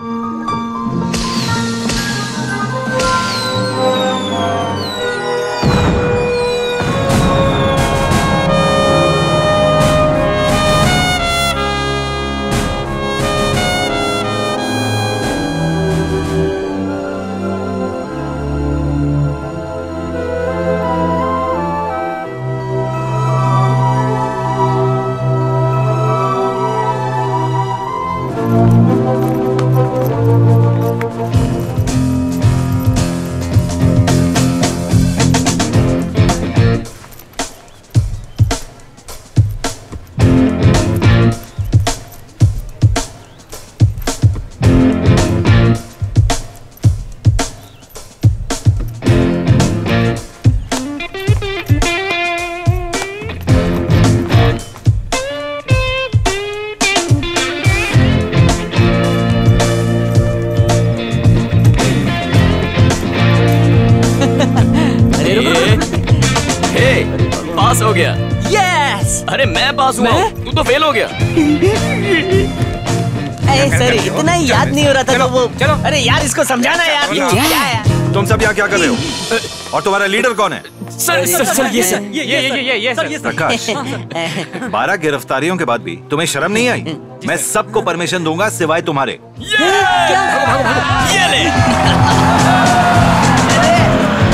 हे, इसको समझाना यार? क्या? क्या है? तुम सब यहाँ क्या कर रहे हो? और तुम्हारा लीडर कौन है? सर सर सर ये सर ये ये ये ये ये सर प्रकाश बारह गिरफ्तारियों के बाद भी तुम्हें शर्म नहीं आई? मैं सबको परमिशन दूँगा सिवाय तुम्हारे।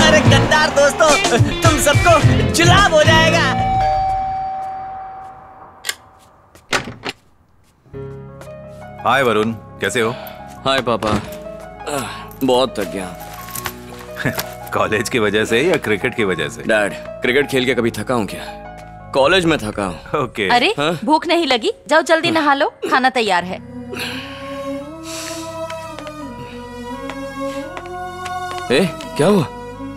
अरे गद्दार दोस्तों तुम सबको जुलाब हो जाएगा। हाय वरुण कैसे हो? हाय पापा। बहुत थक गया। कॉलेज की वजह से या क्रिकेट की वजह से? डैड क्रिकेट खेल के कभी थका हूँ क्या? कॉलेज में थका हूँ। ओके। अरे हाँ? भूख नहीं लगी। जाओ जल्दी नहा लो। खाना तैयार है। ए क्या हुआ?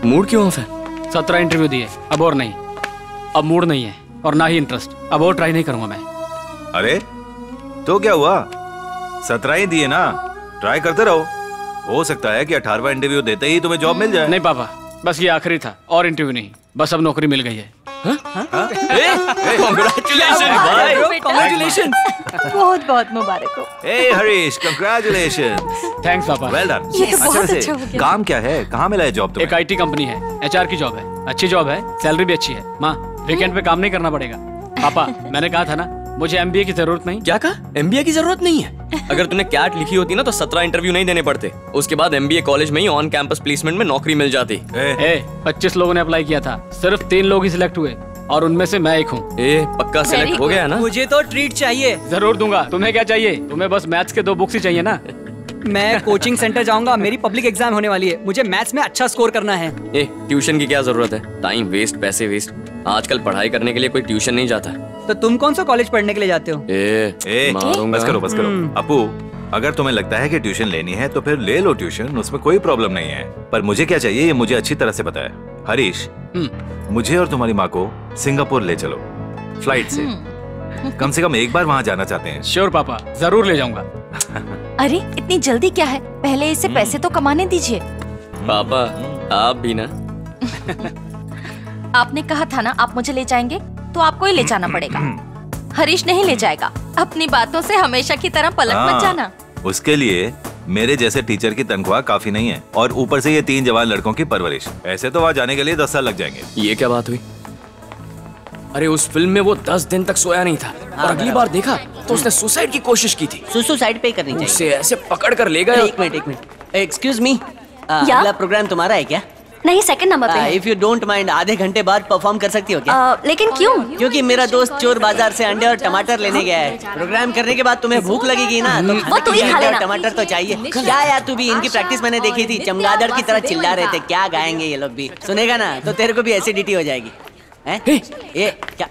मूड क्यों ऑफ़ है? सत्रह इंटरव्यू दिए। अब और नहीं। अब मूड नहीं है और ना ही इंटरेस्ट अब और ट्राई नहीं करूँगा मैं। अरे तो क्या हुआ? सत्रह ही दिए ना। ट्राई करते रहो। हो सकता है कि अठारवा इंटरव्यू देते ही तुम्हें जॉब मिल जाए। नहीं पापा बस ये आखिरी था और इंटरव्यू नहीं बस अब नौकरी मिल गई है। कॉन्ग्रेचुलेशन भाई। बहुत बहुत मुबारक हो। हे हरीश कंग्रेचुलेशन थैंक्स पापा। वेल डन ये तो अच्छा हो गया। काम क्या है? कहाँ मिला है जॉब एक तुम्हें आईटी कंपनी है एचआर की जॉब है। अच्छी जॉब है सैलरी भी अच्छी है। माँ वीकेंड पे काम नहीं करना पड़ेगा। पापा मैंने कहा था ना मुझे एमबीए की ज़रूरत नहीं। क्या कहा? एमबीए की ज़रूरत नहीं है? अगर तूने कैट लिखी होती ना तो सत्रह इंटरव्यू नहीं देने पड़ते। उसके बाद एमबीए कॉलेज में ही ऑन कैंपस प्लेसमेंट में नौकरी मिल जाती। ए, ए पच्चीस लोगों ने अप्लाई किया था। सिर्फ़ तीन लोग ही सिलेक्ट हुए और उनमें से मैं एक हूँ। पक्का सिलेक्ट हो गया ना? मुझे तो ट्रीट चाहिए। ज़रूर दूँगा। तुम्हें क्या चाहिए? तुम्हें बस मैथ्स के दो बुक्स ही चाहिए ना? मैं कोचिंग सेंटर जाऊँगा। मेरी पब्लिक एग्ज़ाम होने वाली है। मुझे मैथ्स में अच्छा स्कोर करना है। ए ट्यूशन की क्या ज़रूरत है? टाइम वेस्ट पैसे वेस्ट आजकल पढ़ाई करने के लिए कोई ट्यूशन नहीं जाता। तो तुम कौन सा कॉलेज पढ़ने के लिए जाते हो? ए, ए, बस करो बस करो। हम्म। अपू अगर तुम्हें लगता है कि ट्यूशन लेनी है तो फिर ले लो ट्यूशन उसमें कोई प्रॉब्लम नहीं है। पर मुझे क्या चाहिए ये मुझे अच्छी तरह से पता है। हरीश मुझे और तुम्हारी माँ को सिंगापुर ले चलो फ़्लाइट से। कम से कम एक बार वहाँ जाना चाहते हैं। श्योर पापा ज़रूर ले जाऊँगा। अरे इतनी जल्दी क्या है? पहले इसे पैसे तो कमाने दीजिए। पापा आप भी ना? आपने कहा था ना आप मुझे ले जाएँगे? तो आपको ही ले जाना पड़ेगा। हरीश नहीं ले जाएगा। अपनी बातों से हमेशा की तरह पलट मत हाँ, जाना। उसके लिए मेरे जैसे टीचर की तनख्वाह काफ़ी नहीं है और ऊपर से ये तीन जवान लड़कों की परवरिश। ऐसे तो वहाँ जाने के लिए दस साल लग जाएँगे। ये क्या बात हुई? अरे उस फ़िल्म में वो दस दिन तक सोया नहीं था और अगली बार देखा तो उसने सुसाइड की कोशिश की थी। सुसाइड पे करनी चाहिए। उसे ऐसे पकड़ कर ले गया। एक मिनट एक मिनट। एक्सक्यूज मी अगला प्रोग्राम तुम्हारा है क्या? नहीं सेकंड नंबर पे इफ़ यू डोंट माइंड आधे घंटे बाद परफॉर्म कर सकती हो क्या? अ, लेकिन क्यों? क्योंकि मेरा दोस्त चोर बाज़ार से अंडे और टमाटर लेने गया है। प्रोग्राम करने के बाद तुम्हें भूख लगेगी ना तो वो तू ही खा लेना। टमाटर तो चाहिए। क्या यार तू भी इनकी प्रैक्टिस मैंने देखी थी चमगादड़ की तरह चिल्ला रहे थे। क्या गाएँगे ये लोग भी? सुनेगा ना तो तेरे को भी एसिडिटी हो जाएगी। हैं! ये क्या?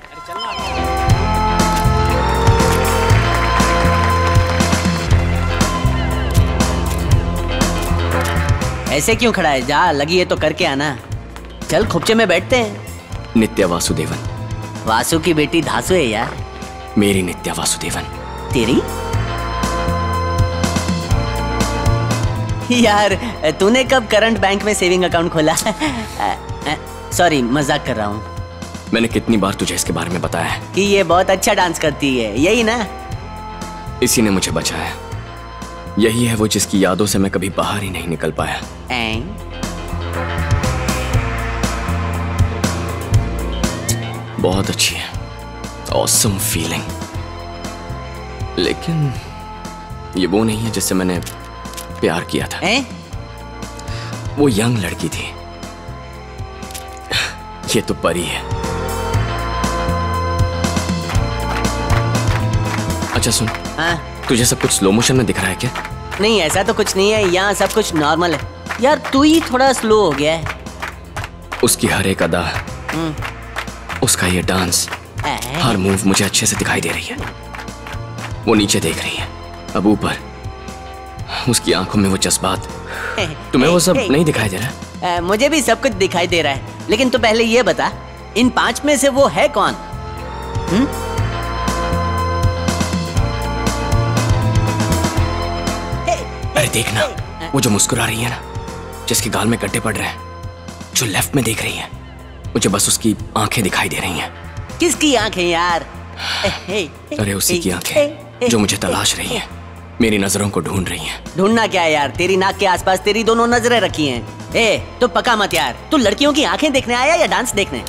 ऐसे क्यों खड़ा है? जा लगी है तो करके आना। चल खुपचे में बैठते हैं। नित्या वासुदेवन। वासु की बेटी धासु है यार। मेरी नित्या वासुदेवन। तेरी? यार तूने कब करंट बैंक में सेविंग अकाउंट खोला? सॉरी मज़ाक कर रहा हूँ। मैंने कितनी बार तुझे इसके बारे में बताया है। कि ये बहुत अच्छा डांस करती है यही ना? इसी ने मुझे बचाया। यही है वो जिसकी यादों से मैं कभी बाहर ही नहीं निकल पाया। बहुत अच्छी है। ऑसम फीलिंग लेकिन ये वो नहीं है जिससे मैंने प्यार किया था। हैं? वो यंग लड़की थी। ये तो परी है। अच्छा सुन। हाँ। तुझे सब कुछ स्लो मोशन में दिख रहा है क्या? नहीं ऐसा तो कुछ नहीं है। यहाँ सब कुछ नॉर्मल है। यार तू ही थोड़ा स्लो हो गया है। उसकी हर एक अदा हम्म। उसका ये डांस हर मूव मुझे अच्छे से दिखाई दे रही है। वो नीचे देख रही है अब ऊपर। उसकी आँखों में वो जज्बात। तुम्हें वो सब नहीं दिखाई दे रहा? अ, मुझे भी सब कुछ दिखाई दे रहा है। लेकिन तू पहले ये बता इन पाँच में से वो है कौन? अरे देखना। वो जो मुस्कुरा रही है ना जिसके गाल में गड्ढे पड़ रहे हैं जो लेफ़्ट में देख रही है मुझे बस उसकी आँखें दिखाई दे रही हैं। किसकी आँखें यार? अरे उसी की आँखें जो मुझे तलाश रही हैं मेरी नज़रों को ढूंढ रही हैं। ढूंढना क्या है यार? तेरी नाक के आसपास तेरी दोनों नज़रें रखी हैं। ए तो पका मत यार। तू लड़कियों की आँखें देखने आया या डांस देखने?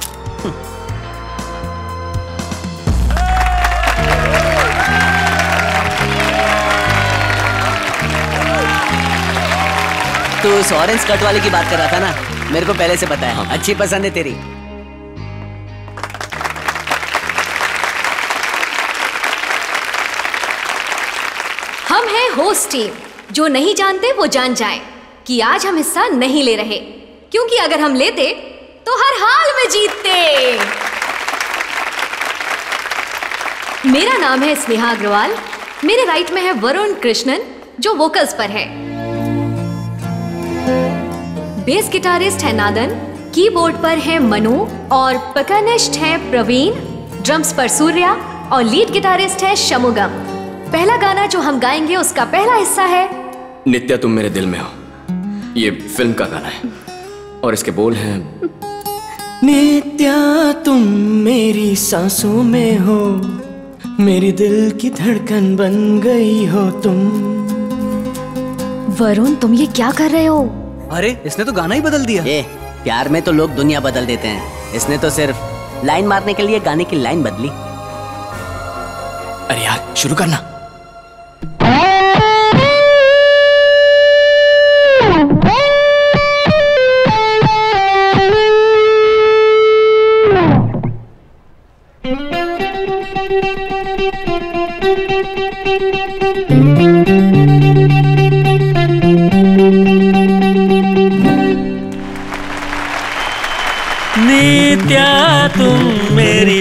तू उस ऑरेंज कट वाले की बात कर रहा था ना? मेरे को पहले से पता है। अच्छी पसंद है तेरी। हम हैं होस्ट टीम जो नहीं जानते वो जान जाएँ कि आज हम हिस्सा नहीं ले रहे। क्योंकि अगर हम लेते तो हर हाल में जीतते। मेरा नाम है स्नेहा अग्रवाल। मेरे राइट में है वरुण कृष्णन जो वोकल्स पर है। बेस गिटारिस्ट है नादन कीबोर्ड पर है मनु और पकानिस्ट है प्रवीण ड्रम्स पर सूर्या और लीड गिटारिस्ट है शमुगम। पहला गाना जो हम गाएँगे उसका पहला हिस्सा है नित्या तुम मेरे दिल में हो। ये फ़िल्म का गाना है। और इसके बोल हैं नित्या तुम मेरी सांसों में हो। मेरी दिल की धड़कन बन गई हो तुम। वरुण तुम ये क्या कर रहे हो? अरे इसने तो गाना ही बदल दिया। ए प्यार में तो लोग दुनिया बदल देते हैं। इसने तो सिर्फ़ लाइन मारने के लिए गाने की लाइन बदली। अरे यार शुरू करना।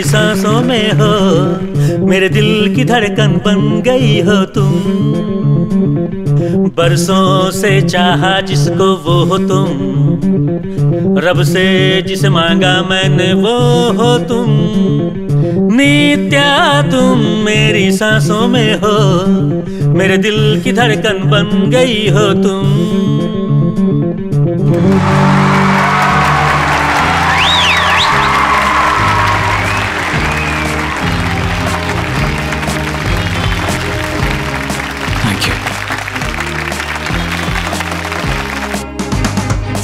सांसों में हो, मेरे दिल की धड़कन बन गई हो तुम। बरसों से चाहा जिसको वो हो तुम, रब से जिसे मांगा मैंने वो हो तुम। नित्या तुम मेरी सांसों में हो, मेरे दिल की धड़कन बन गई हो तुम।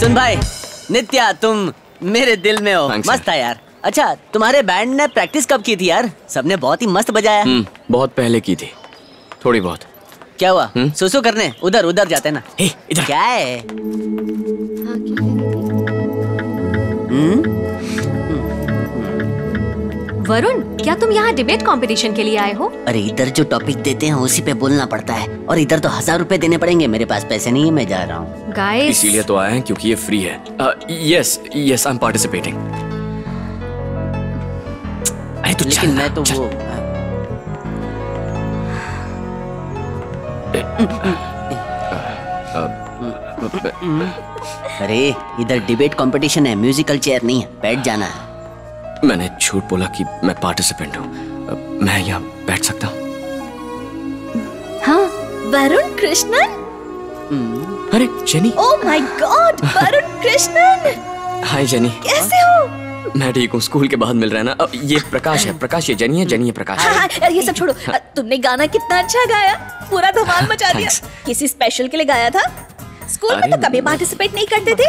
सुन भाई नित्या तुम मेरे दिल में हो। Thanks, मस्त था यार। अच्छा तुम्हारे बैंड ने प्रैक्टिस कब की थी यार? सबने बहुत ही मस्त बजाया। हम्म बहुत पहले की थी। थोड़ी बहुत। क्या हुआ? हम्म? सुसु करने उधर उधर जाते ना। इधर। क्या है? हम्म? वरुण क्या तुम यहाँ डिबेट कंपटीशन के लिए आए हो अरे इधर जो टॉपिक देते हैं उसी पे बोलना पड़ता है और इधर तो हज़ार रुपए देने पड़ेंगे मेरे पास पैसे नहीं है मैं जा रहा हूँ गाइस इसीलिए तो आए हैं क्योंकि ये फ्री है yes yes I am participating अरे तू लेकिन मैं तो वो अरे इधर डिबेट कंपटीशन है म्यूजिकल चेयर नहीं है बैठ जाना है मैंने झूठ बोला कि मैं पार्टिसिपेंट हूँ। मैं यहाँ बैठ सकता हूँ? हाँ वरुण कृष्णन? अरे Jenny. Oh my god Varun Krishnan! Hi Jenny. कैसे हो? मैं ठीक हूँ स्कूल के बाद मिल रहे हैं ना। ये प्रकाश है प्रकाश ये जनी है जनी है प्रकाश हाँ। है हाँ ये सब छोड़ो। हाँ। तुमने गाना कितना अच्छा गाया पूरा धमाल मचा दिया। किसी स्पेशल के लिए गाया था? स्कूल में तो कभी पार्टिसिपेट नहीं करते थे?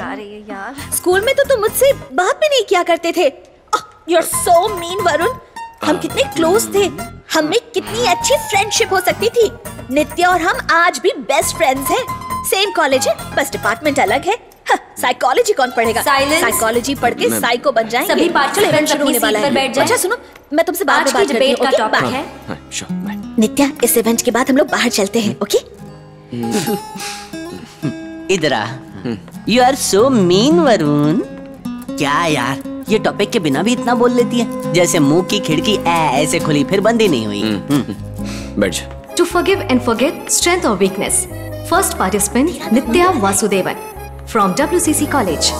यार। स्कूल में तो तुम मुझसे बात भी नहीं किया करते थे। You are so mean Varun हम कितने क्लोज थे। हमें कितनी अच्छी फ्रेंडशिप हो सकती थी। नित्या और हम आज भी बेस्ट फ्रेंड्स हैं। सेम कॉलेज है बस डिपार्टमेंट अलग है। साइकोलॉजी कौन पढ़ेगा? साइकोलॉजी पढ़ के साइको बन जाएँगे। सभी होने वाला है। जाएँ। अच्छा सुनो मैं तुमसे की बात करती हूँ. है। हाँ, sure, bye. नित्या इस इवेंट के बाद हम लोग बाहर चलते हैं ओके? इधर आ। You are so mean Varun क्या यार? ये टॉपिक के बिना भी इतना बोल लेती है। जैसे मुँह की खिड़की ऐसे खुली फिर बंद ही नहीं हुई। हम्म। हम्म। बैठ to forgive and forget strength और weakness first participant Nitya Vasudevan from WCC college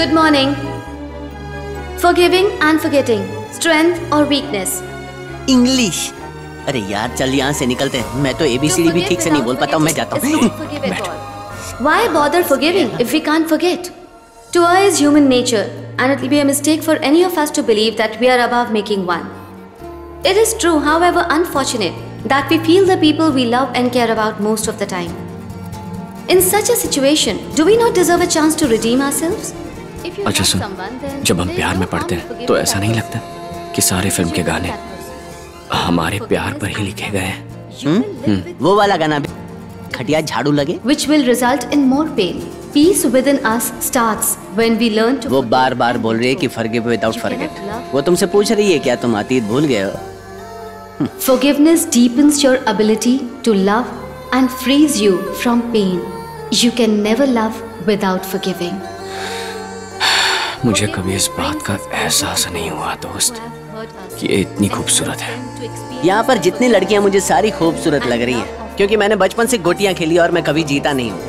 good morning forgiving and forgetting strength और वीकनेस इंग्लिश अरे यार चल यहाँ से निकलते हैं। मैं तो एबीसीडी भी ठीक से नहीं बोल पाता हूँ मैं जाता हूँ। Why bother forgiving if we can't forget? To err is human nature, and it will be a mistake for any of us to believe that we are above making one. It is true, however unfortunate, that we feel the people we love and care about most of the time. In such a situation, do we not deserve a chance to redeem ourselves? If you अच्छा love सुन someone, then जब हम there is प्यार no में harm पढ़ते in हैं forgiving तो ऐसा that नहीं person. लगता कि सारे फिल्म के गाने हमारे प्यार पर ही लिखे गए हैं वो वाला गाना भी खटिया झाड़ू लगे which will result in more pain. Peace within us starts when we learn to वो बार बार बोल रही है कि फॉरगिव विदाउट फॉरगेट वो तुमसे पूछ रही है क्या तुम अतीत भूल गए हो? Forgiveness deepens your ability to love and frees you from pain. You can never love without forgiving. मुझे कभी इस बात का एहसास नहीं हुआ दोस्त कि ये इतनी खूबसूरत है। यहाँ पर जितनी लड़कियाँ मुझे सारी खूबसूरत लग रही हैं क्योंकि मैंने बचपन से गोटियाँ खेली और मैं कभी जीता नहीं हूँ।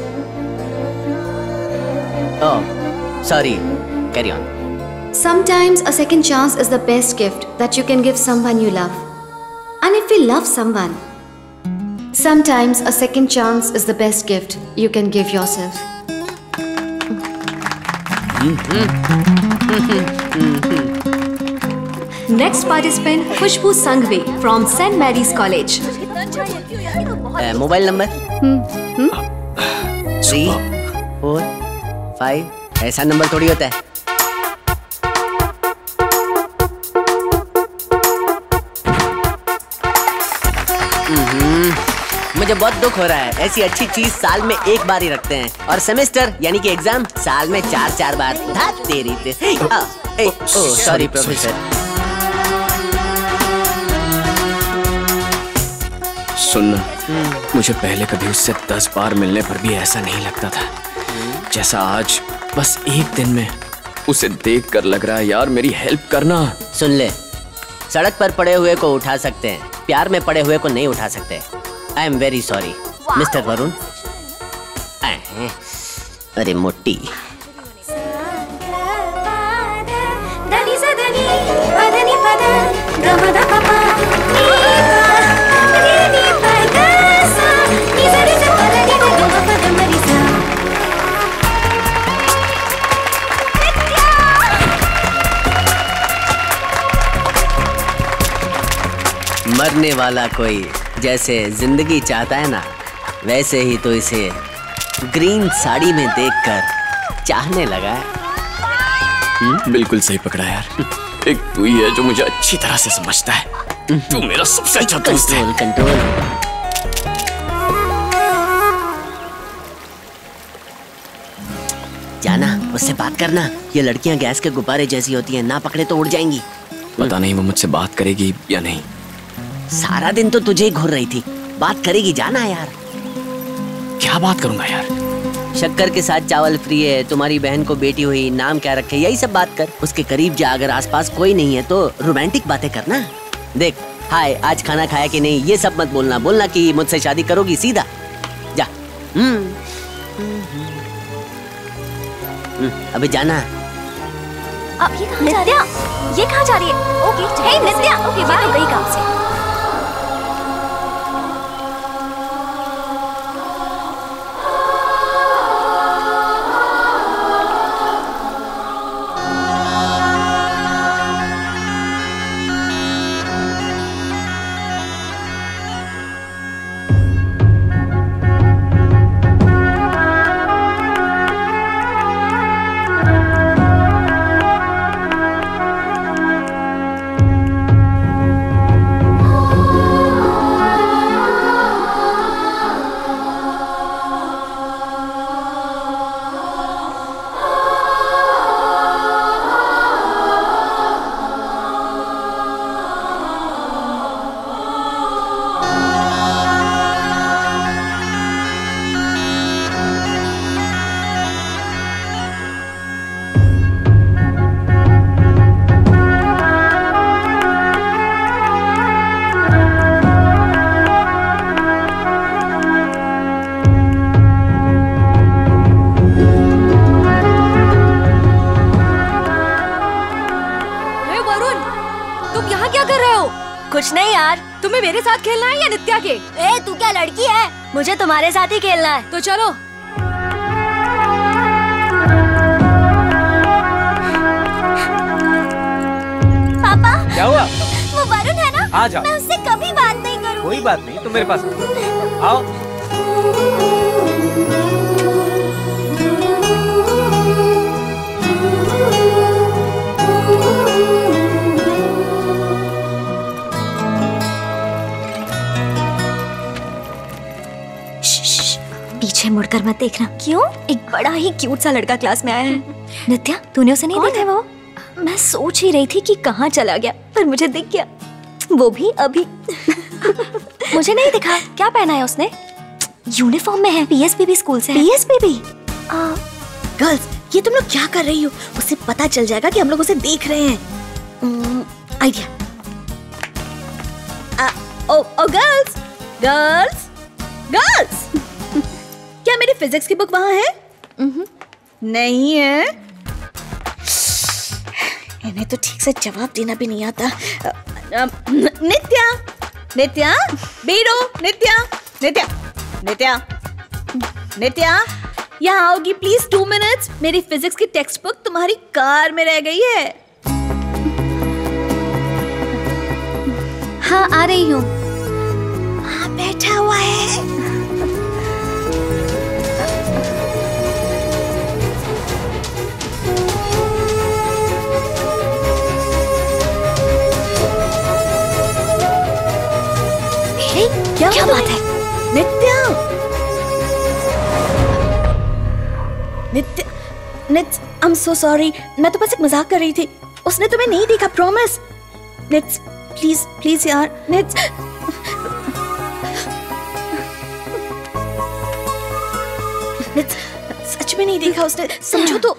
Sorry carry on Sometimes a second chance is the best gift that you can give someone you love. And if we love someone, sometimes a second chance is the best gift you can give yourself. Next participant, Khushbu Sangvi from St. Mary's College. Mobile number three four five ऐसा number थोड़ी होता है। हम्म, मुझे बहुत दुख हो रहा है। ऐसी अच्छी चीज़ साल में एक बार ही रखते हैं। और सेमेस्टर यानी कि एग्ज़ाम साल में चार चार बार तेरी ते सॉरी प्रोफेसर सुनना। मुझे पहले कभी उससे दस बार मिलने पर भी ऐसा नहीं लगता था। जैसा आज बस एक दिन में। उसे देख कर लग रहा है यार मेरी हेल्प करना। सुन ले। सड़क पर पड़े हुए को उठा सकते हैं। प्यार में पड़े हुए को नहीं उठा सकते। I am very sorry mister Varun अरे मोटी। मरने वाला कोई जैसे ज़िंदगी चाहता है ना वैसे ही तो इसे ग्रीन साड़ी में देखकर चाहने लगा है। बिल्कुल सही पकड़ा यार। एक तू ही है जो मुझे अच्छी तरह से समझता है। तू मेरा सबसे अच्छा दोस्त है। Control control. जाना उससे बात करना। ये लड़कियाँ गैस के गुब्बारे जैसी होती हैं ना पकड़े तो उड़ जाएँगी। पता नहीं वो मुझसे बात करेगी या नहीं। सारा दिन तो तुझे ही घूर रही थी। बात करेगी जाना यार। क्या बात करूँगा यार? शक्कर के साथ चावल फ्री है तुम्हारी बहन को बेटी हुई नाम क्या रखे यही सब बात कर। उसके करीब जा अगर आसपास कोई नहीं है तो रोमांटिक बातें करना। देख हाय आज खाना खाया कि नहीं ये सब मत बोलना। बोलना कि मुझसे शादी करोगी सीधा। जा। हम्म। हम्म, अभी जाना। अब ये कहाँ जा रही है? ये कहाँ जा रही है? Okay hey Nitya. Okay bye गई काम से। मुझे तुम्हारे साथ ही खेलना है। तो चलो। पापा क्या हुआ? वो वरुण है ना? आ जाओ। मैं उससे कभी बात नहीं करूँ कोई बात नहीं तुम मेरे पास। आओ। पीछे मुड़कर मत देखना। क्यों? एक बड़ा ही क्यूट सा लड़का क्लास में आया है। नित्या तूने उसे नहीं देखा वो? मैं सोच ही रही थी कि कहाँ चला गया पर मुझे दिख गया। वो भी अभी। मुझे नहीं दिखा। क्या पहना है उसने? यूनिफॉर्म में है। पीएसपीबी स्कूल से पीएसपीबी गर्ल्स ये तुम लोग क्या कर रही हो? उसे पता चल जाएगा कि हम लोग उसे देख रहे हैं। Idea. Oh oh girls girls physics की बुक वहाँ है? नहीं है। इन्हें तो ठीक से जवाब देना भी नहीं आता। नित्या नित्या, बीरो, नित्या नित्या नित्या नित्या, यहाँ आओगी प्लीज़ टू मिनट्स मेरी फिजिक्स की टेक्स्ट बुक तुम्हारी कार में रह गई है। हाँ आ रही हूँ। हाँ बैठा हुआ है। क्या, क्या बात है नित्या नित्य नित्य आई एम सो सॉरी मैं तो बस एक मज़ाक कर रही थी उसने तुम्हें नहीं देखा प्रॉमिस नित्य प्लीज़ प्लीज़ यार नित्य नित्य सच में नहीं देखा उसने समझो तो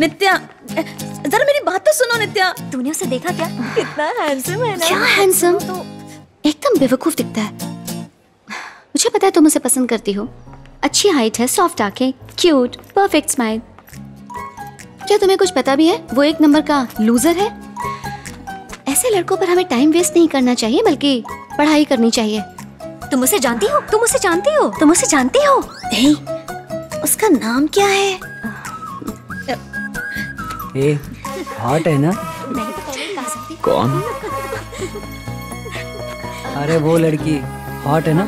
नित्या जरा मेरी बात तो सुनो नित्या तूने उसे देखा क्या कितना हैंडसम है ना क्या हैंडसम एकदम बेवकूफ़ दिखता है। मुझे पता है तुम उसे पसंद करती हो। अच्छी हाइट है सॉफ्ट आँखें क्यूट परफेक्ट स्माइल क्या तुम्हें कुछ पता भी है? वो एक नंबर का लूजर है? ऐसे लड़कों पर हमें टाइम वेस्ट नहीं करना चाहिए बल्कि पढ़ाई करनी चाहिए। तुम उसे जानती हो? तुम उसे जानती हो? तुम उसे जानती हो? हे, उसका नाम क्या है? ए हॉट है ना? कौन? अरे वो लड़की हॉट है ना?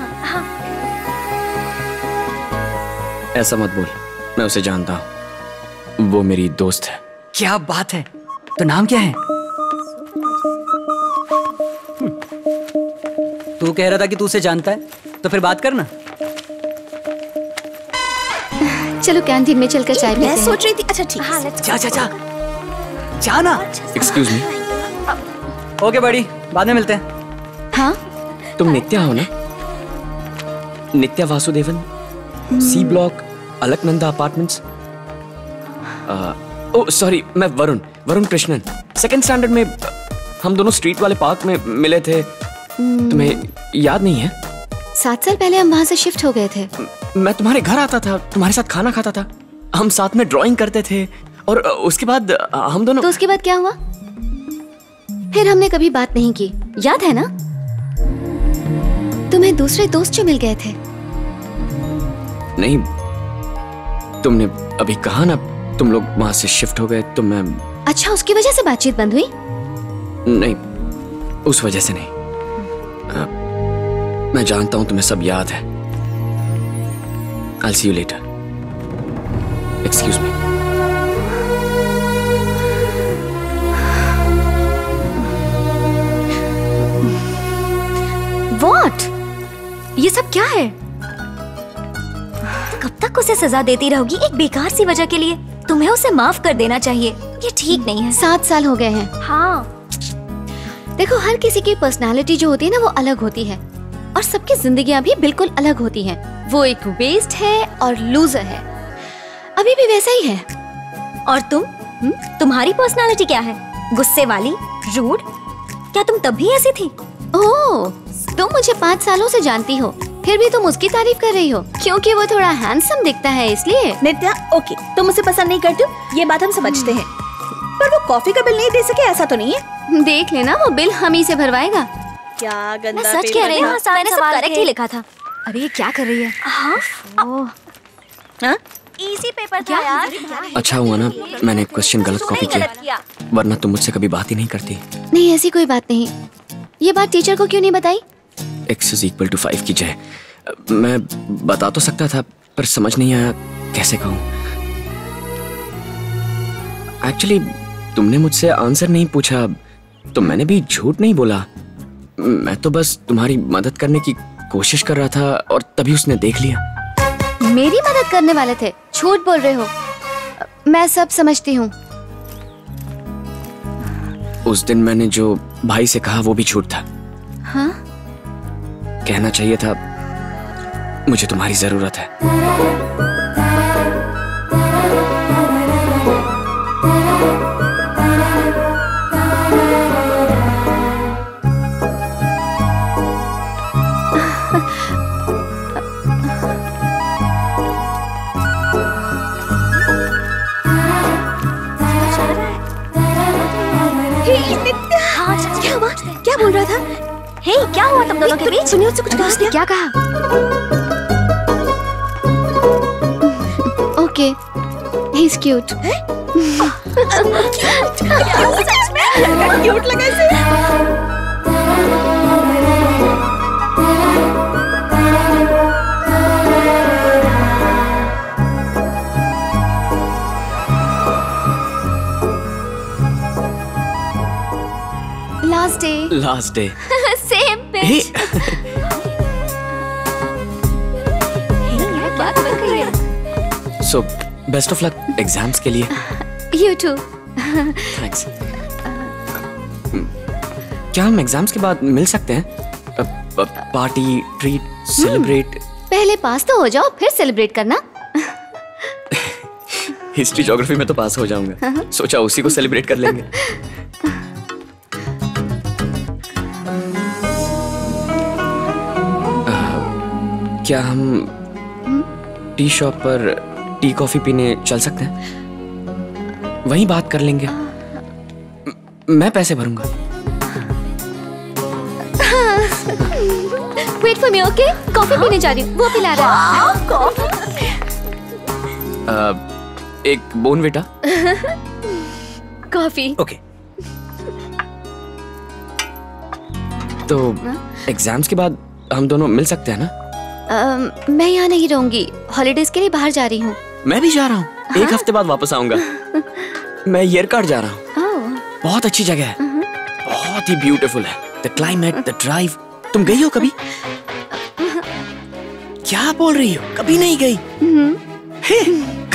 ऐसा मत बोल मैं उसे जानता हूँ। वो मेरी दोस्त है। क्या बात है? तो नाम क्या है? तू कह रहा था कि तू उसे जानता है तो फिर बात करना। चलो कैंटीन में चलकर चाय पीते मैं सोच रही थी अच्छा ठीक। है जा जा जा। जाना। एक्सक्यूज मी ओके बड़ी बाद में मिलते हैं हाँ। तुम नित्या हो ना? Nitya Vasudevan C block Alaknanda apartments. Oh sorry मैं वरुण वरुण कृष्णन। सेकंड स्टैंडर्ड में हम दोनों स्ट्रीट वाले पार्क में मिले थे। तुम्हें याद नहीं है? सात साल पहले हम वहाँ से शिफ्ट हो गए थे। मैं तुम्हारे घर आता था तुम्हारे साथ खाना खाता था। हम साथ में ड्राइंग करते थे। और उसके बाद हम दोनों तो उसके बाद क्या हुआ? फिर हमने कभी बात नहीं की। याद है ना? तुम्हें दूसरे दोस्त जो मिल गए थे। नहीं तुमने अभी कहा ना तुम लोग वहाँ से शिफ्ट हो गए तो मैं अच्छा उसकी वजह से बातचीत बंद हुई? नहीं उस वजह से नहीं। अ, मैं जानता हूँ तुम्हें सब याद है। I'll see you later. Excuse me. What ये सब क्या है? कब तक उसे सजा देती रहोगी एक बेकार सी वजह के लिए? तुम्हें उसे माफ़ कर देना चाहिए। ये ठीक नहीं है। सात साल हो गए हैं। हाँ। देखो हर किसी की पर्सनालिटी जो होती है ना वो अलग होती है। और सबकी ज़िंदगी भी बिल्कुल अलग होती हैं। वो एक वेस्ट है और लूजर है। अभी भी वैसा ही है। और तुम? हुँ? तुम्हारी पर्सनालिटी क्या है? गुस्से वाली? रूड क्या तुम तब भी ऐसी थी? ओह तुम मुझे पाँच सालों से जानती हो फिर भी तुम उसकी तारीफ़ कर रही हो क्योंकि वो थोड़ा हैंडसम दिखता है इसलिए। नित्या ओके तुम उसे पसंद नहीं करती हो ये बात हम समझते हैं। पर वो कॉफ़ी का बिल नहीं दे सके ऐसा तो नहीं है? देख लेना वो बिल हम ही से भरवाएगा। क्या मैं गंदा सच कह रही हूँ मैंने सब करेक्ट ही लिखा था। अरे ये क्या कर रही है? हाँ। इजी पेपर था यार। अच्छा हुआ ना मैंने क्वेश्चन गलत कॉपी किया किया। वरना तुम मुझसे कभी बात ही नहीं करती। नहीं ऐसी कोई बात नहीं। ये बात टीचर को क्यों नहीं बताई? X is equal to five की जय। मैं बता तो सकता था पर समझ नहीं आया कैसे कहूँ। एक्चुअली तुमने मुझसे आंसर नहीं पूछा तो मैंने भी झूठ नहीं बोला। मैं तो बस तुम्हारी मदद करने की कोशिश कर रहा था और तभी उसने देख लिया। मेरी मदद करने वाले थे झूठ बोल रहे हो। मैं सब समझती हूँ। उस दिन मैंने जो भाई से कहा वो भी झूठ था। हाँ? कहना चाहिए था मुझे तुम्हारी ज़रूरत है। बोल रहा था हे hey, क्या हुआ तुम दोनों के बीच सुनियो से कुछ कहा उसने क्या कहा okay he is cute cute लगा इसे डे लास्ट डे सेम बात है so best of luck exams के लिए यू टू थैंक्स क्या हम एग्ज़ाम्स के बाद मिल सकते हैं? पार्टी ट्रीट सेलिब्रेट पहले पास तो हो जाओ फिर सेलिब्रेट करना. हिस्ट्री ज्योग्राफी में तो पास हो जाऊँगा. सोचा उसी को सेलिब्रेट कर लेंगे. क्या हम टी शॉप पर टी कॉफ़ी पीने चल सकते हैं? वहीं बात कर लेंगे। मैं पैसे भरूँगा। Wait for me okay coffee पीने जा रही हूँ। वो पिला रहा अह, एक बोन बेटा। कॉफ़ी ओके तो एग्ज़ाम्स के बाद हम दोनों मिल सकते हैं ना? मैं यहाँ नहीं रहूँगी। हॉलीडेज के लिए बाहर जा रही हूँ। मैं भी जा रहा हूँ। एक हफ़्ते बाद वापस आऊँगा। मैं येरकाड जा रहा हूँ। बहुत अच्छी जगह है। बहुत ही ब्यूटीफुल है। द क्लाइमेट द ड्राइव तुम गई हो कभी? क्या बोल रही हो? कभी नहीं गई।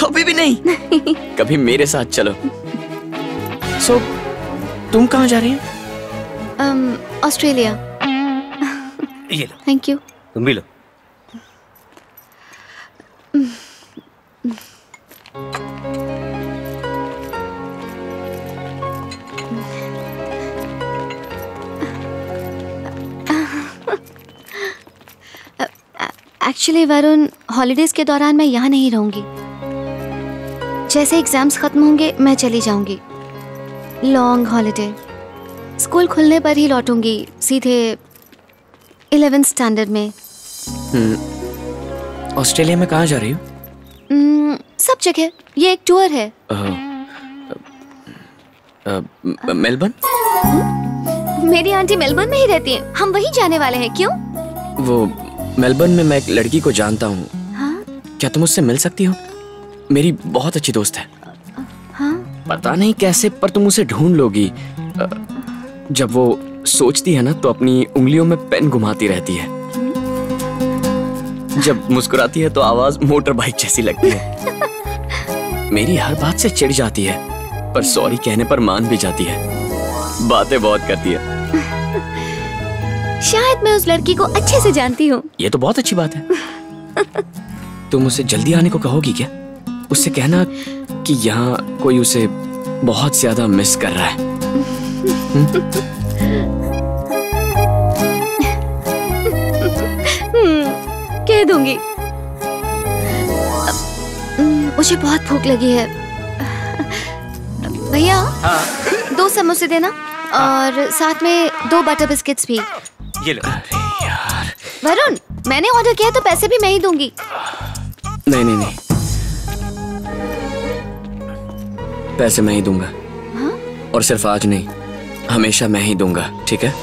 कभी भी नहीं। कभी मेरे साथ चलो। सो so, तुम कहाँ जा रही हो? अम, ऑस्ट्रेलिया ये लो। थैंक यू तुम भी लो। एक्चुअली वरुण हॉलीडेज के दौरान मैं यहाँ नहीं रहूँगी। जैसे एग्ज़ाम्स खत्म होंगे मैं चली जाऊँगी। लॉन्ग हॉलीडे स्कूल खुलने पर ही लौटूँगी सीधे इलेवेंथ स्टैंडर्ड में। हम्म, ऑस्ट्रेलिया में कहाँ जा रही हो? हम्म, सब जगह ये एक टूर है। मेलबर्न? मेरी आंटी मेलबर्न में ही रहती है। हम वहीं जाने वाले हैं। क्यों? वो मेलबर्न में मैं एक लड़की को जानता हूँ। हाँ? क्या तुम उससे मिल सकती हो? मेरी बहुत अच्छी दोस्त है। हाँ? पता नहीं कैसे पर तुम उसे ढूंढ लोगी। जब वो सोचती है ना तो अपनी उंगलियों में पेन घुमाती रहती है। जब मुस्कुराती है तो आवाज़ मोटर बाइक जैसी लगती है। मेरी हर बात से चिढ़ जाती है पर सॉरी कहने पर मान भी जाती है। बातें बहुत करती है। शायद मैं उस लड़की को अच्छे से जानती हूँ। ये तो बहुत अच्छी बात है। तुम उसे जल्दी आने को कहोगी क्या? उससे कहना कि यहाँ कोई उसे बहुत ज़्यादा मिस कर रहा है। कह दूँगी। मुझे बहुत भूख लगी है। भैया दो समोसे देना और साथ में दो बटर बिस्किट्स भी। ये लो। वरुण मैंने ऑर्डर किया तो पैसे भी मैं ही दूँगी। नहीं नहीं नहीं। पैसे मैं ही दूँगा। और सिर्फ़ आज नहीं हमेशा मैं ही दूँगा ठीक है?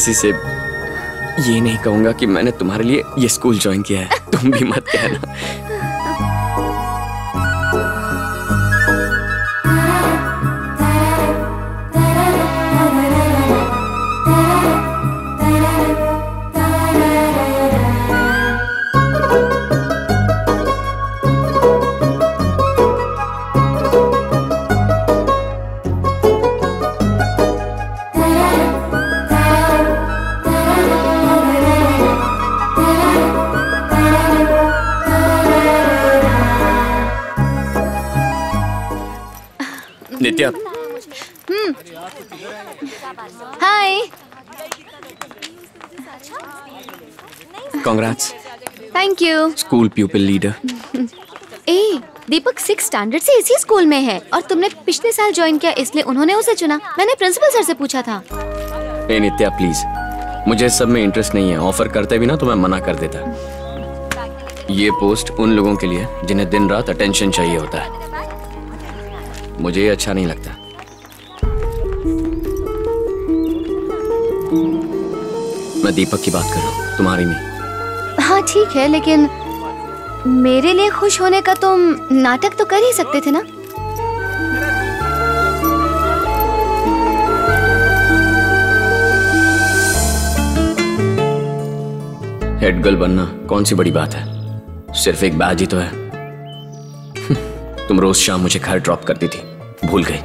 किसी से ये नहीं कहूँगा कि मैंने तुम्हारे लिए ये स्कूल ज्वाइन किया है। तुम भी मत कहना। स्कूल प्यूपिल लीडर ए दीपक सिक्स स्टैंडर्ड से इसी स्कूल में है और तुमने पिछले साल ज्वाइन किया इसलिए उन्होंने उसे चुना। मैंने प्रिंसिपल सर से पूछा था। ए नित्या प्लीज़ मुझे इस सब में इंटरेस्ट नहीं है। ऑफ़र करते भी ना तो मैं मना कर देता। ये पोस्ट उन लोगों के लिए जिन्हें दिन रात अटेंशन चाहिए होता है। मुझे ये अच्छा नहीं लगता। मैं दीपक की बात कर रहा हूँ। तुम्हारी नहीं। हाँ ठीक है लेकिन मेरे लिए खुश होने का तुम नाटक तो कर ही सकते थे ना? हेड गर्ल बनना कौन सी बड़ी बात है? सिर्फ़ एक बैज ही तो है। तुम रोज शाम मुझे घर ड्रॉप करती थी, भूल गई।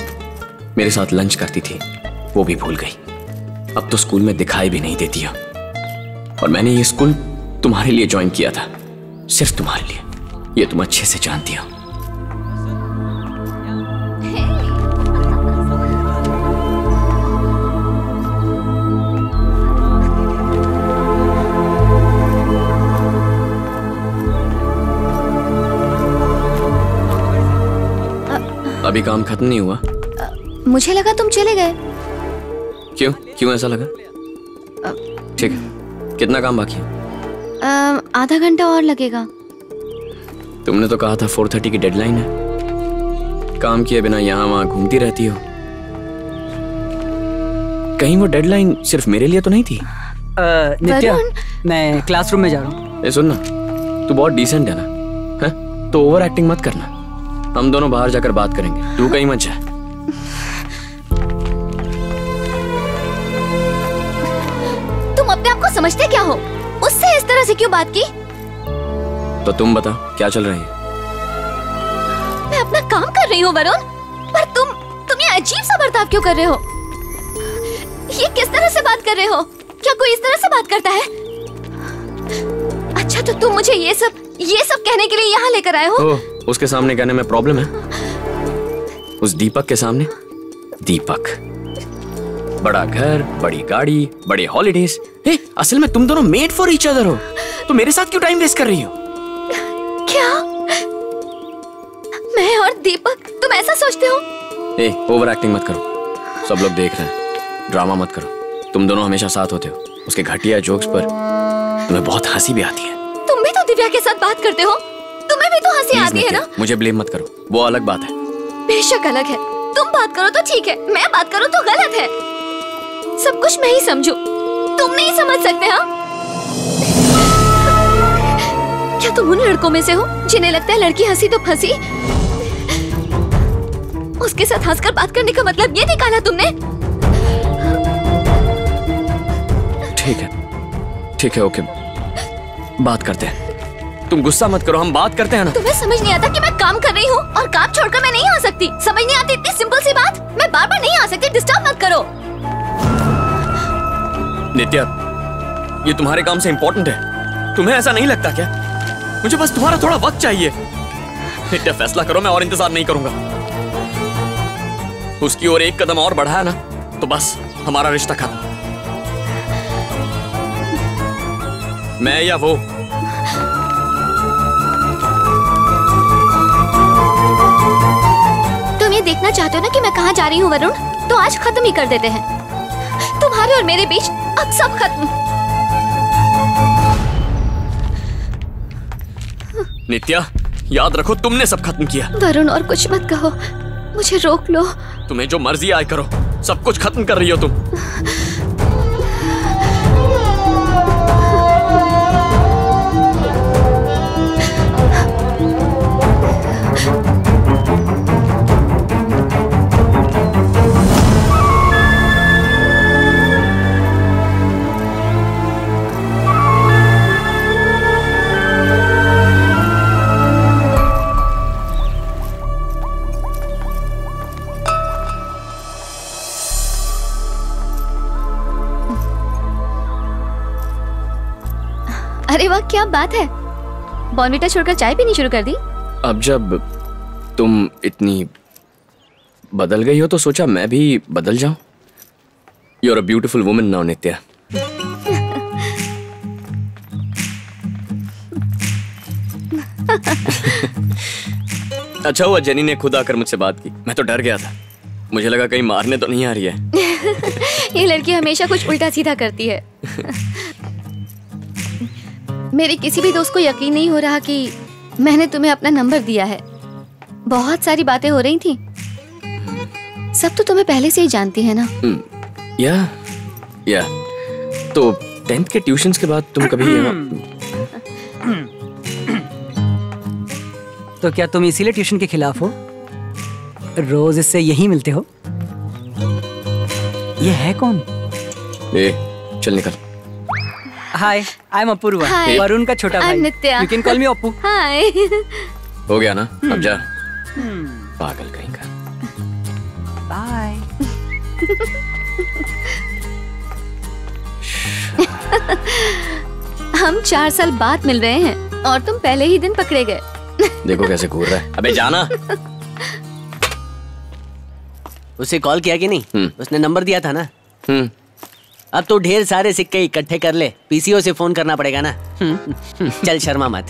मेरे साथ लंच करती थी, वो भी भूल गई। अब तो स्कूल में दिखाई भी नहीं देती हो। और मैंने ये स्कूल तुम्हारे लिए ज्वाइन किया था। सिर्फ़ तुम्हारे लिए। ये तुम अच्छे से जानती हो। अभी काम खत्म नहीं हुआ? आ, मुझे लगा तुम चले गए। क्यों? क्यों ऐसा लगा? ठीक है। कितना काम बाकी है? आधा घंटा और लगेगा। तुमने तो कहा था फोर थर्टी की डेडलाइन है। काम किए बिना यहाँ वहाँ घूमती रहती हो। कहीं वो डेडलाइन सिर्फ़ मेरे लिए तो नहीं थी? नित्या मैं क्लासरूम में जा रहा हूँ। ए सुन तू बहुत डिसेंट है ना? है? तो ओवर एक्टिंग मत करना। हम दोनों बाहर जाकर बात करेंगे। तू कहीं मत जा। तुम अपने आप को समझते क्या हो? तरह से क्यों बात की? तो तुम बताओ क्या चल रही है? मैं अपना काम कर रही हूँ वरुण। पर तुम तुम ये अजीब सा बर्ताव क्यों कर रहे हो? ये किस तरह से बात कर रहे हो? क्या कोई इस तरह से बात करता है? अच्छा तो तुम मुझे ये सब ये सब कहने के लिए यहाँ लेकर आए हो? ओ, उसके सामने कहने में प्रॉब्लम है? उस दीपक के सामने? दीपक। बड़ा घर बड़ी गाड़ी बड़े हॉलीडेज ए, असल में तुम दोनों मेड फॉर ईच अदर हो। तो मेरे साथ क्यों टाइम वेस्ट कर रही हो? क्या? मैं और दीपक तुम ऐसा सोचते हो? ए ओवर एक्टिंग मत करो। सब लोग देख रहे हैं। ड्रामा मत करो। तुम दोनों हमेशा साथ होते हो। उसके घटिया जोक्स पर तुम्हें बहुत हँसी भी आती है। तुम भी तो दिव्या के साथ बात करते हो। तुम्हें भी तो हँसी आती है ना? मुझे ब्लेम मत करो। वो अलग बात है। बेशक अलग है। तुम बात करो तो ठीक है। मैं बात करूँ तो गलत है। सब कुछ मैं ही समझू। तुम नहीं समझ सकते हाँ? तुम उन लड़कों में से हो जिन्हें लगता है लड़की हँसी तो फंसी? उसके साथ हंसकर बात करने का मतलब ये निकाला तुमने? ठीक है। ठीक है ओके। बात करते हैं। तुम गुस्सा मत करो हम बात करते हैं ना। तुम्हें समझ नहीं आता कि मैं काम कर रही हूँ और काम छोड़कर मैं नहीं आ सकती। समझ नहीं आती इतनी सिंपल सी बात? मैं बार बार नहीं आ सकती डिस्टर्ब मत करो। नित्या, ये तुम्हारे काम से इम्पोर्टेंट है। तुम्हें ऐसा नहीं लगता क्या? मुझे बस तुम्हारा थोड़ा वक्त चाहिए। नित्या, फैसला करो, मैं और इंतज़ार नहीं करूँगा। उसकी ओर एक कदम और बढ़ाया ना तो बस हमारा रिश्ता खत्म। मैं या वो? तुम ये देखना चाहते हो ना कि मैं कहाँ जा रही हूँ, वरुण? तो आज खत्म ही कर देते हैं। तुम्हारे और मेरे बीच अब सब खत्म। नित्या याद रखो तुमने सब खत्म किया। वरुण और कुछ मत कहो। मुझे रोक लो। तुम्हें जो मर्ज़ी आए करो। सब कुछ खत्म कर रही हो तुम। अरे वाह क्या बात है? बॉर्नविटा छोड़कर चाय पीनी शुरू कर दी। अब जब तुम इतनी बदल गई हो तो सोचा मैं भी बदल जाऊँ। You are a beautiful woman now Nitya अच्छा हुआ जेनी ने खुद आकर मुझसे बात की। मैं तो डर गया था। मुझे लगा कहीं मारने तो नहीं आ रही है। ये लड़की हमेशा कुछ उल्टा सीधा करती है। मेरे किसी भी दोस्त को यकीन नहीं हो रहा कि मैंने तुम्हें अपना नंबर दिया है। बहुत सारी बातें हो रही थी। सब तो तुम्हें पहले से ही जानती है ना? या या। तो टेंथ के ट्यूशंस के बाद तुम कभी यहाँ तो क्या तुम इसीलिए ट्यूशन के खिलाफ हो? रोज इससे यही मिलते हो? ये है कौन? ए चल निकल। Hi I am Apoorva Varun का छोटा भाई Nitya. You can call me Apu hi हो गया ना अब जा पागल कहीं का बाय हम चार साल बाद मिल रहे हैं और तुम पहले ही दिन पकड़े गए देखो कैसे घूर रहा है अबे जाना उसे कॉल किया कि नहीं उसने नंबर दिया था ना हम्म अब तो ढेर सारे सिक्के इकट्ठे कर ले। पीसीओ से फ़ोन करना पड़ेगा ना। हम्म, चल शर्मा मत।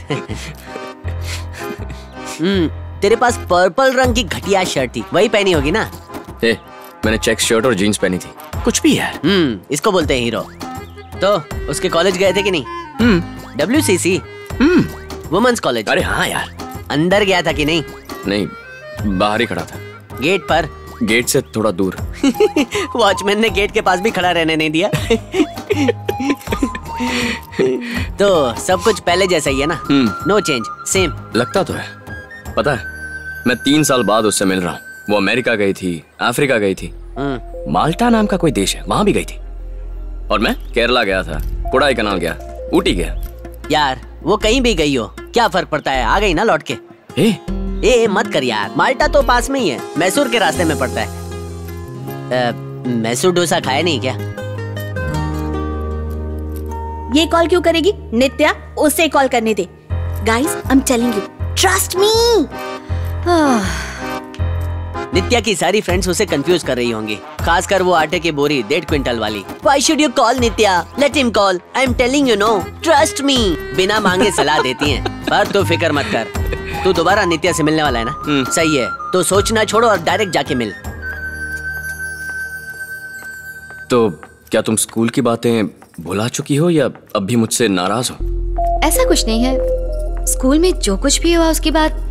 हम्म, तेरे पास पर्पल रंग की घटिया शर्ट थी। वही पहनी होगी ना? ए मैंने चेक शर्ट और जीन्स पहनी थी। कुछ भी है। हम्म इसको बोलते हैं हीरो। तो उसके कॉलेज गए थे कि नहीं? हम्म। W C C women's college अरे हाँ यार। अंदर गया था कि नहीं? नहीं बाहर ही खड़ा था। गेट पर गेट से थोड़ा दूर। वॉचमैन ने गेट के पास भी खड़ा रहने नहीं दिया। तो सब कुछ पहले जैसा ही है ना? नो चेंज सेम लगता तो है। पता है मैं तीन साल बाद उससे मिल रहा हूँ। वो अमेरिका गई थी अफ्रीका गई थी। माल्टा नाम का कोई देश है वहाँ भी गई थी। और मैं केरला गया था कोडाई कनाल गया ऊटी गया। यार वो कहीं भी गई हो क्या फ़र्क पड़ता है? आ गई ना लौट के? ए ए, मत कर यार। माल्टा तो पास में ही है। मैसूर के रास्ते में पड़ता है। मैसूर डोसा खाया नहीं क्या? ये कॉल क्यों करेगी? नित्या उसे कॉल करने दे। गाइस हम चलेंगे। ट्रस्ट मी नित्या की सारी फ्रेंड्स उसे कंफ्यूज कर रही होंगी। खासकर वो आटे की बोरी डेढ़ क्विंटल वाली। Why should you call Nitya? Let him call. I'm telling you no. Trust me. बिना मांगे सलाह देती हैं। पर तू फ़िक्र मत कर। तू दोबारा नित्या से मिलने वाला है ना? सही है। तो सोचना छोड़ो और डायरेक्ट जाके मिल। तो क्या तुम स्कूल की बातें भुला चुकी हो या अब भी मुझसे नाराज़ हो? ऐसा कुछ नहीं है। स्कूल में जो कुछ भी हुआ उसकी बात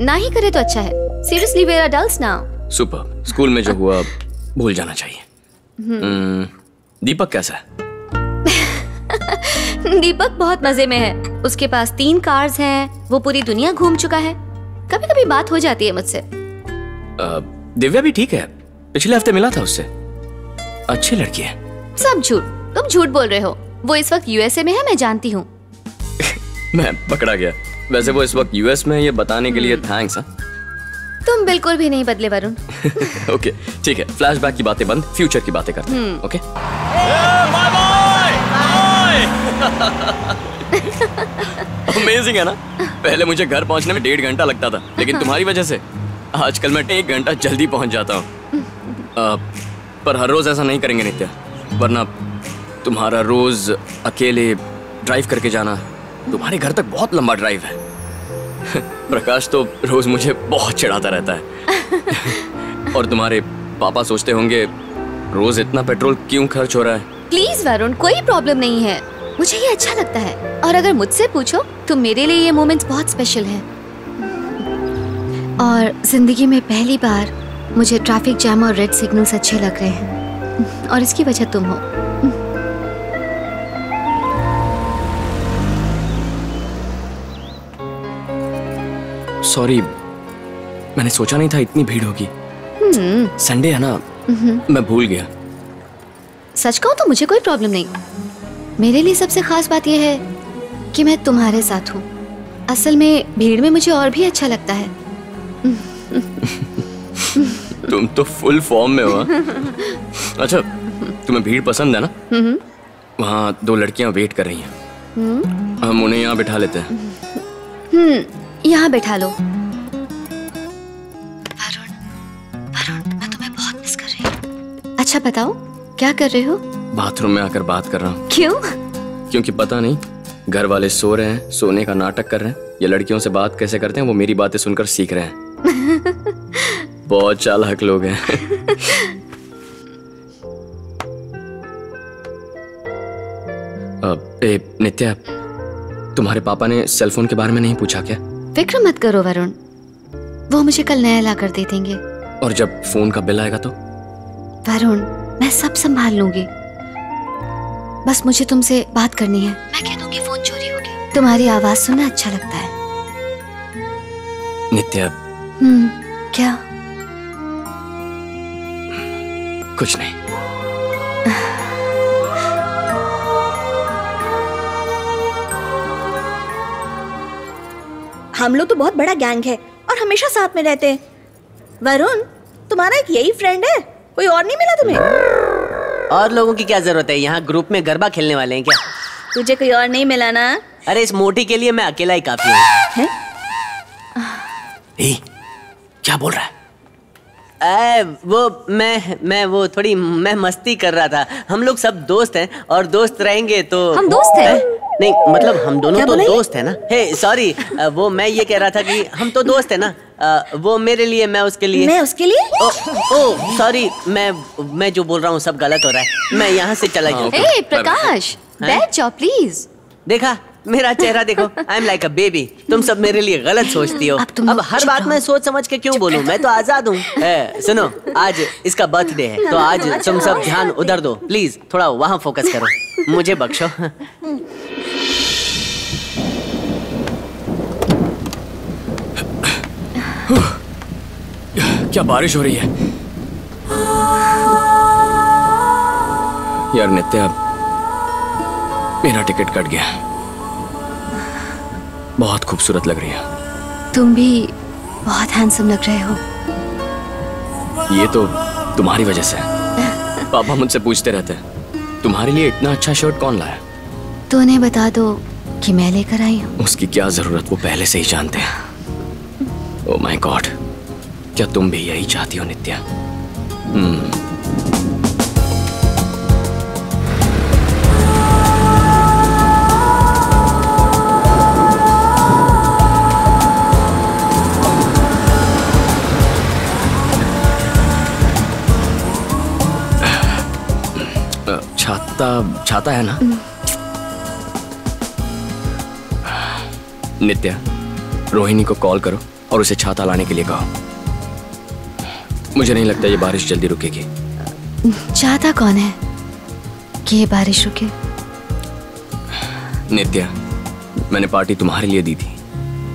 ना ही करे तो अच्छा है। Seriously we're adults now super. School में जो हुआ भूल जाना चाहिए। हम्म, दीपक कैसा है? दीपक बहुत मज़े में है। उसके पास तीन कार्स हैं वो पूरी दुनिया घूम चुका है। कभी कभी बात हो जाती है मुझसे। दिव्या भी ठीक है। पिछले हफ़्ते मिला था उससे। अच्छी लड़की है। सब झूठ। तुम झूठ बोल रहे हो। वो इस वक्त यूएसए में है मैं जानती हूँ। मैं पकड़ा गया। वैसे वो इस वक्त यूएस में ये बताने के लिए थैंक्स हाँ। तुम बिल्कुल भी नहीं बदले वरुण। ओके ठीक है फ्लैशबैक की बातें बंद फ्यूचर की बातें करते हैं। हम्म। ओके अमेजिंग है ना? पहले मुझे घर पहुँचने में डेढ़ घंटा लगता था लेकिन तुम्हारी वजह से आजकल मैं एक घंटा जल्दी पहुँच जाता हूँ। पर हर रोज ऐसा नहीं करेंगे नित्या वरना तुम्हारा रोज अकेले ड्राइव करके जाना तुम्हारे घर तक बहुत लंबा ड्राइव है। प्रकाश तो रोज मुझे बहुत चिढ़ाता रहता है। और तुम्हारे पापा सोचते होंगे रोज इतना पेट्रोल क्यों खर्च हो रहा है? प्लीज़ वरुण कोई प्रॉब्लम नहीं है। मुझे ये अच्छा लगता है। और अगर मुझसे पूछो तो मेरे लिए ये मोमेंट्स बहुत स्पेशल है। और ज़िंदगी में पहली बार मुझे ट्रैफ़िक जैम और रेड सिग्नल्स अच्छे लग रहे हैं। और इसकी वजह तुम हो। सॉरी मैंने सोचा नहीं था इतनी भीड़ होगी। हम्म, संडे है ना? हम्म। मैं भूल गया। सच कहूँ तो मुझे कोई प्रॉब्लम नहीं। मेरे लिए सबसे खास बात यह है कि मैं तुम्हारे साथ हूँ। असल में भीड़ में मुझे और भी अच्छा लगता है। तुम तो फुल फॉर्म में हो हाँ? अच्छा तुम्हें भीड़ पसंद है ना? हम्म, वहाँ दो लड़कियाँ वेट कर रही हैं। हम्म, हम उन्हें यहाँ बिठा लेते हैं। हम्म, यहाँ बैठा लो। वरुण वरुण मैं तुम्हें बहुत मिस कर रही हूँ। अच्छा बताओ क्या कर रहे हो? बाथरूम में आकर बात कर रहा हूँ। क्यों? क्योंकि पता नहीं घर वाले सो रहे हैं सोने का नाटक कर रहे हैं। या लड़कियों से बात कैसे करते हैं वो मेरी बातें सुनकर सीख रहे हैं। बहुत चालाक लोग हैं। अब, ए, नित्या तुम्हारे पापा ने सेलफोन के बारे में नहीं पूछा क्या? फ़िक्र मत करो वरुण। वो मुझे कल नया ला कर दे देंगे। और जब फ़ोन का बिल आएगा तो? वरुण मैं सब संभाल लूँगी। बस मुझे तुमसे बात करनी है। मैं कह दूँगी फ़ोन चोरी हो गया। तुम्हारी आवाज़ सुनना अच्छा लगता है। नित्या हम्म क्या? कुछ नहीं। हम लोग तो बहुत बड़ा गैंग है और हमेशा साथ में रहते हैं। वरुण तुम्हारा एक यही फ्रेंड है? कोई और नहीं मिला तुम्हें? और लोगों की क्या ज़रूरत है? यहाँ ग्रुप में गरबा खेलने वाले हैं क्या? तुझे कोई और नहीं मिला ना? अरे इस मोटी के लिए मैं अकेला ही काफ़ी हूँ। क्या बोल रहा है? ए, वो मैं मैं वो थोड़ी मैं मस्ती कर रहा था। हम लोग सब दोस्त हैं और दोस्त रहेंगे तो हम दोस्त हैं? नहीं मतलब हम दोनों तो दोस्त हैं ना? हे सॉरी वो मैं ये कह रहा था कि हम तो दोस्त हैं ना? वो मेरे लिए मैं उसके लिए। मैं उसके लिए? ओ, ओ सॉरी मैं मैं जो बोल रहा हूँ सब गलत हो रहा है। मैं यहाँ से चला जाऊँ प्रकाश बैठ जाओ प्लीज़ देखा? मेरा चेहरा देखो। I am like a baby तुम सब मेरे लिए गलत सोचती हो। अब अब हर बात। मैं सोच समझ के क्यों बोलूँ? मैं तो आज़ाद हूँ। सुनो आज इसका बर्थडे है। तो आज तुम सब ध्यान उधर दो। प्लीज़ थोड़ा वहाँ फोकस करो। मुझे बख्शो। क्या बारिश हो रही है? यार नित्या मेरा टिकट कट गया। बहुत खूबसूरत लग रही है। तुम भी बहुत हैंडसम लग रहे हो। ये तो तुम्हारी वजह से पापा मुझसे पूछते रहते हैं तुम्हारे लिए इतना अच्छा शर्ट कौन लाया? तो उन्हें बता दो कि मैं लेकर आई हूँ। उसकी क्या ज़रूरत वो पहले से ही जानते हैं। ओ माय गॉड क्या तुम भी यही चाहती हो नित्या? हम्म छाता छाता है ना? नित्या रोहिणी को कॉल करो और उसे छाता लाने के लिए कहो। मुझे नहीं लगता ये बारिश जल्दी रुकेगी। चाहता कौन है? कि ये बारिश रुके? नित्या मैंने पार्टी तुम्हारे लिए दी थी।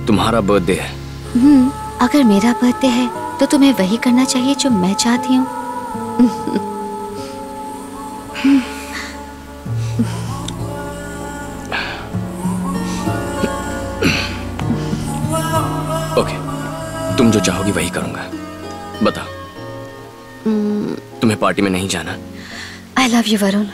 तुम्हारा बर्थडे है। हम्म, अगर मेरा बर्थडे है तो तुम्हें वही करना चाहिए जो मैं चाहती हूँ। चाहोगी वही करूँगा। बताओ। तुम्हें पार्टी में नहीं जाना। I love you Varun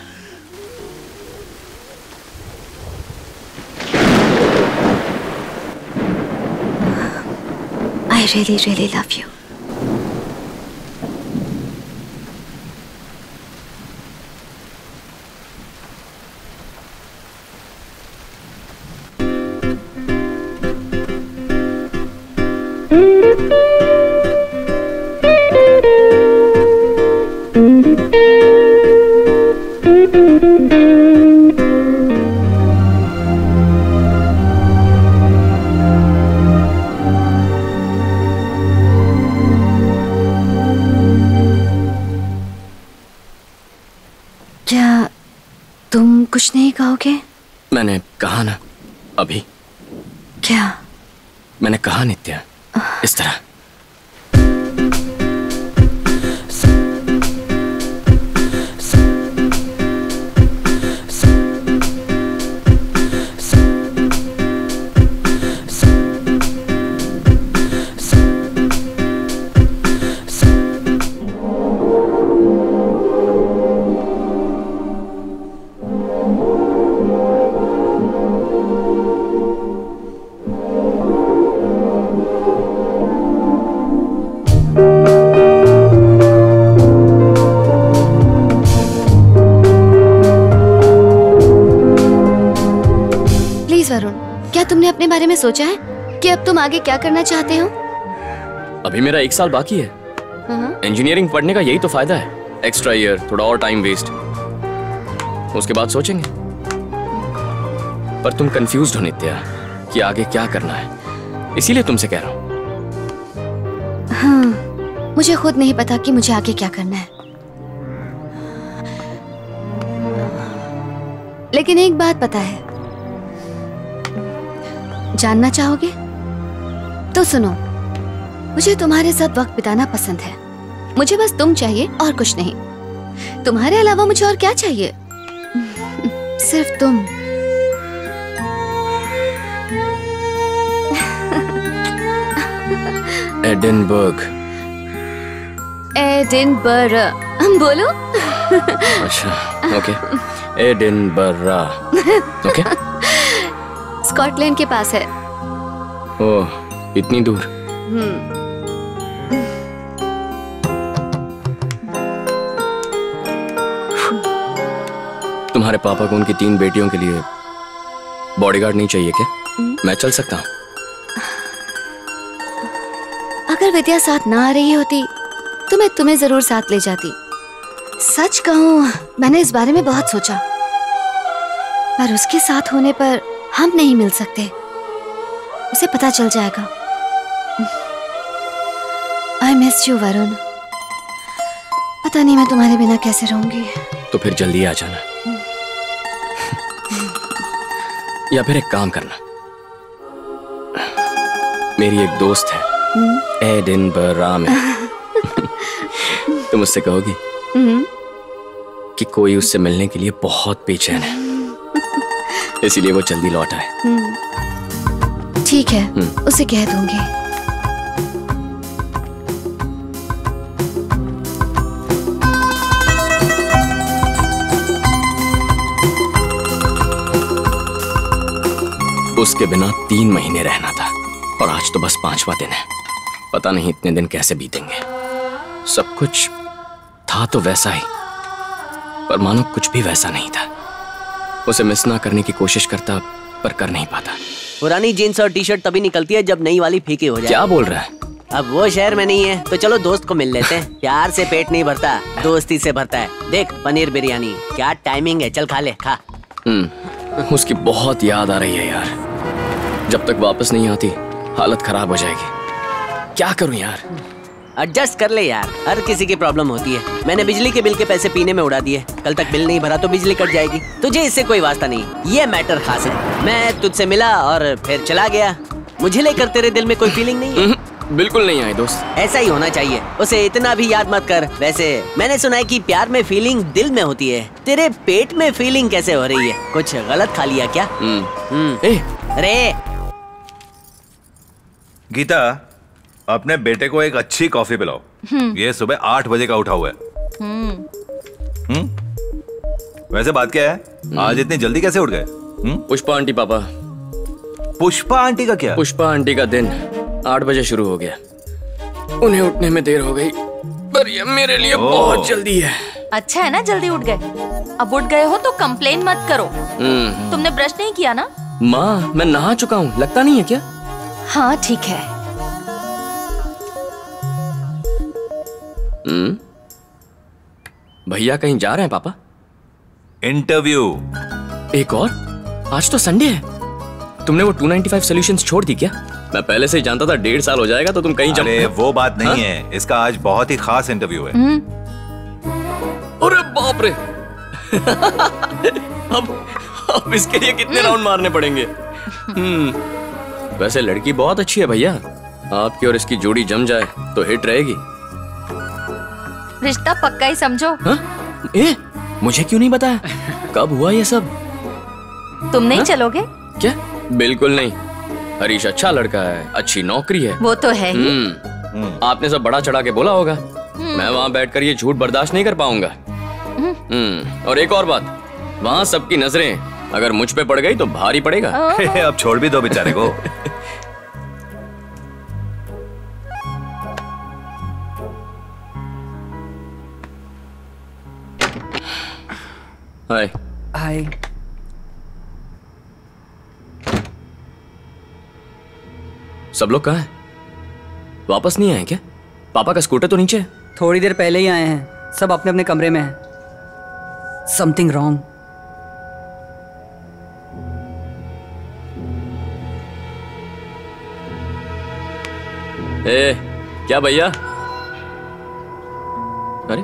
I really, really love you. सोचा है कि अब तुम आगे क्या करना चाहते हो? अभी मेरा एक साल बाकी है? इंजीनियरिंग पढ़ने का यही तो फ़ायदा है। एक्स्ट्रा ईयर थोड़ा और टाइम वेस्ट उसके बाद सोचेंगे। पर तुम कंफ्यूज हो नित्या कि आगे क्या करना है। इसीलिए तुमसे कह रहा हूँ। हाँ मुझे खुद नहीं पता कि मुझे आगे क्या करना है। लेकिन एक बात पता है जानना चाहोगे? तो सुनो मुझे तुम्हारे साथ वक्त बिताना पसंद है। मुझे बस तुम चाहिए और कुछ नहीं। तुम्हारे अलावा मुझे और क्या चाहिए? सिर्फ़ तुम। एडिनबर्ग। एडिनबर्ग। बोलो। अच्छा ओके। एडिनबर्ग। ओके? स्कॉटलैंड के पास है। ओह इतनी दूर। हम्म। तुम्हारे पापा को उनकी तीन बेटियों के लिए बॉडीगार्ड नहीं चाहिए क्या? मैं चल सकता हूँ। अगर विद्या साथ ना आ रही होती तो मैं तुम्हें ज़रूर साथ ले जाती। सच कहूँ मैंने इस बारे में बहुत सोचा। पर उसके साथ होने पर हम नहीं मिल सकते। उसे पता चल जाएगा। आई मिस यू वरुण पता नहीं मैं तुम्हारे बिना कैसे रहूँगी। तो फिर जल्दी आ जाना। या फिर एक काम करना। मेरी एक दोस्त है। एडिनबरा में। तुम उससे कहोगी हम्म, कि कोई उससे मिलने के लिए बहुत बेचैन है। इसीलिए वो जल्दी लौट आए। हम्म। ठीक है हम्म। उसे कह दूँगी। उसके बिना तीन महीने रहना था और आज तो बस पांचवा दिन है। पता नहीं इतने दिन कैसे बीतेंगे। सब कुछ था तो वैसा ही पर मानो कुछ भी वैसा नहीं था। उसे मिस ना करने की कोशिश करता पर कर नहीं पाता। पुरानी जीन्स और टी शर्ट तभी निकलती है जब नई वाली फीकी हो जाए। क्या बोल रहा है? अब वो शहर में नहीं है तो चलो दोस्त को मिल लेते हैं। प्यार से पेट नहीं भरता दोस्ती से भरता है। देख पनीर बिरयानी क्या टाइमिंग है चल खा ले खा। हम्म उसकी बहुत याद आ रही है यार। जब तक वापस नहीं आती हालत खराब हो जाएगी। क्या करूँ यार? एडजस्ट कर ले यार। हर किसी की प्रॉब्लम होती है। मैंने बिजली के बिल के पैसे पीने में उड़ा दिए। कल तक बिल नहीं भरा तो बिजली कट जाएगी। तुझे इससे कोई वास्ता नहीं। ये मैटर खास है। मैं तुझसे मिला और फिर चला गया। मुझे लेकर तेरे दिल में कोई फीलिंग नहीं है? बिल्कुल नहीं आई दोस्त। ऐसा ही होना चाहिए। उसे इतना भी याद मत कर। वैसे मैंने सुना है कि प्यार में फीलिंग दिल में होती है। तेरे पेट में फीलिंग कैसे हो रही है? कुछ गलत खा लिया क्या? हम्म। रे। गीता अपने बेटे को एक अच्छी कॉफ़ी पिलाओ। हम्म। ये सुबह आठ बजे का उठा हुआ है। हम्म, हम्म? वैसे बात क्या है? आज इतनी जल्दी कैसे उठ गए? पुष्पा आंटी पापा। पुष्पा आंटी का क्या? पुष्पा आंटी का दिन आठ बजे शुरू हो गया। उन्हें उठने में देर हो गई। पर ये मेरे लिए बहुत जल्दी है। अच्छा है ना जल्दी उठ गए। अब उठ गए हो तो कंप्लेन मत करो। तुमने ब्रश नहीं किया ना? माँ मैं नहा चुका हूँ। लगता नहीं है क्या? हाँ ठीक है। भैया कहीं जा रहे हैं पापा? इंटरव्यू एक और? आज तो संडे है। तुमने वो 295 सॉल्यूशंस छोड़ दी क्या? मैं पहले से ही जानता था डेढ़ साल हो जाएगा तो तुम कहीं जम अरे वो बात नहीं हाँ? है। इसका आज बहुत ही खास इंटरव्यू है। अरे बाप रे! अब अब इसके लिए कितने राउंड मारने पड़ेंगे? हम्म। वैसे लड़की बहुत अच्छी है भैया। आपकी और इसकी जोड़ी जम जाए तो हिट रहेगी। रिश्ता पक्का ही समझो। ए मुझे क्यों नहीं बताया कब हुआ ये सब? तुम नहीं हाँ? चलोगे? क्या? बिल्कुल नहीं। हरीश अच्छा लड़का है अच्छी नौकरी है। वो तो है ही। हम्म। आपने सब बड़ा चढ़ा के बोला होगा। मैं वहाँ बैठकर ये झूठ बर्दाश्त नहीं कर पाऊँगा। हम्म। और एक और बात। वहाँ सबकी नज़रें अगर मुझ पे पड़ गई तो भारी पड़ेगा। अब छोड़ भी दो बेचारे को। हाय हाय सब लोग कहाँ हैं? वापस नहीं आए क्या? पापा का स्कूटर तो नीचे है। थोड़ी देर पहले ही आए हैं। सब अपने अपने कमरे में हैं। समथिंग रॉन्ग ए क्या भैया? अरे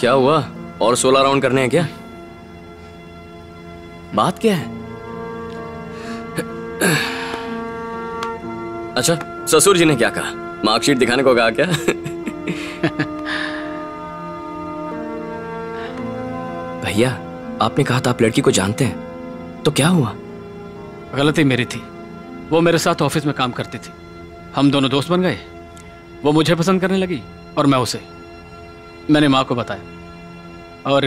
क्या हुआ? और सोलह राउंड करने हैं क्या? बात क्या है? अच्छा ससुर जी ने क्या कहा? मार्कशीट दिखाने को कहा क्या? भैया, आपने कहा था आप लड़की को जानते हैं। तो क्या हुआ? गलती मेरी थी। वो मेरे साथ ऑफ़िस में काम करती थी। हम दोनों दोस्त बन गए। वो मुझे पसंद करने लगी और मैं उसे। मैंने माँ को बताया। और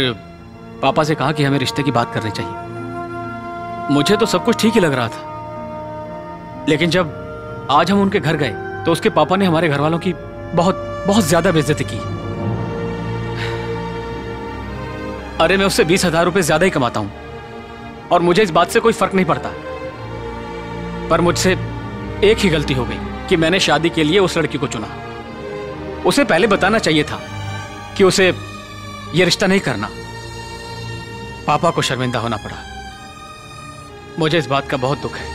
पापा से कहा कि हमें रिश्ते की बात करनी चाहिए। मुझे तो सब कुछ ठीक ही लग रहा था। लेकिन जब आज हम उनके घर गए तो उसके पापा ने हमारे घर वालों की बहुत बहुत ज़्यादा बेइज्जती की। अरे, मैं उससे बीस हज़ार रुपये ज़्यादा ही कमाता हूँ। और मुझे इस बात से कोई फ़र्क नहीं पड़ता। पर मुझसे एक ही गलती हो गई कि मैंने शादी के लिए उस लड़की को चुना। उसे पहले बताना चाहिए था कि उसे यह रिश्ता नहीं करना। पापा को शर्मिंदा होना पड़ा। मुझे इस बात का बहुत दुख है।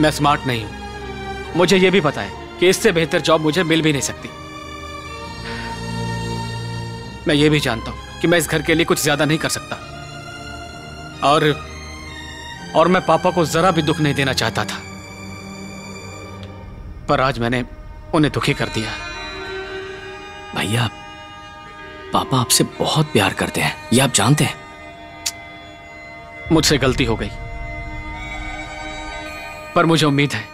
मैं स्मार्ट नहीं हूँ। मुझे यह भी पता है कि इससे बेहतर जॉब मुझे मिल भी नहीं सकती। मैं ये भी जानता हूँ कि मैं इस घर के लिए कुछ ज़्यादा नहीं कर सकता। और और मैं पापा को जरा भी दुख नहीं देना चाहता था। पर आज मैंने उन्हें दुखी कर दिया। भैया पापा आपसे बहुत प्यार करते हैं। ये आप जानते हैं? मुझसे गलती हो गई। पर मुझे उम्मीद है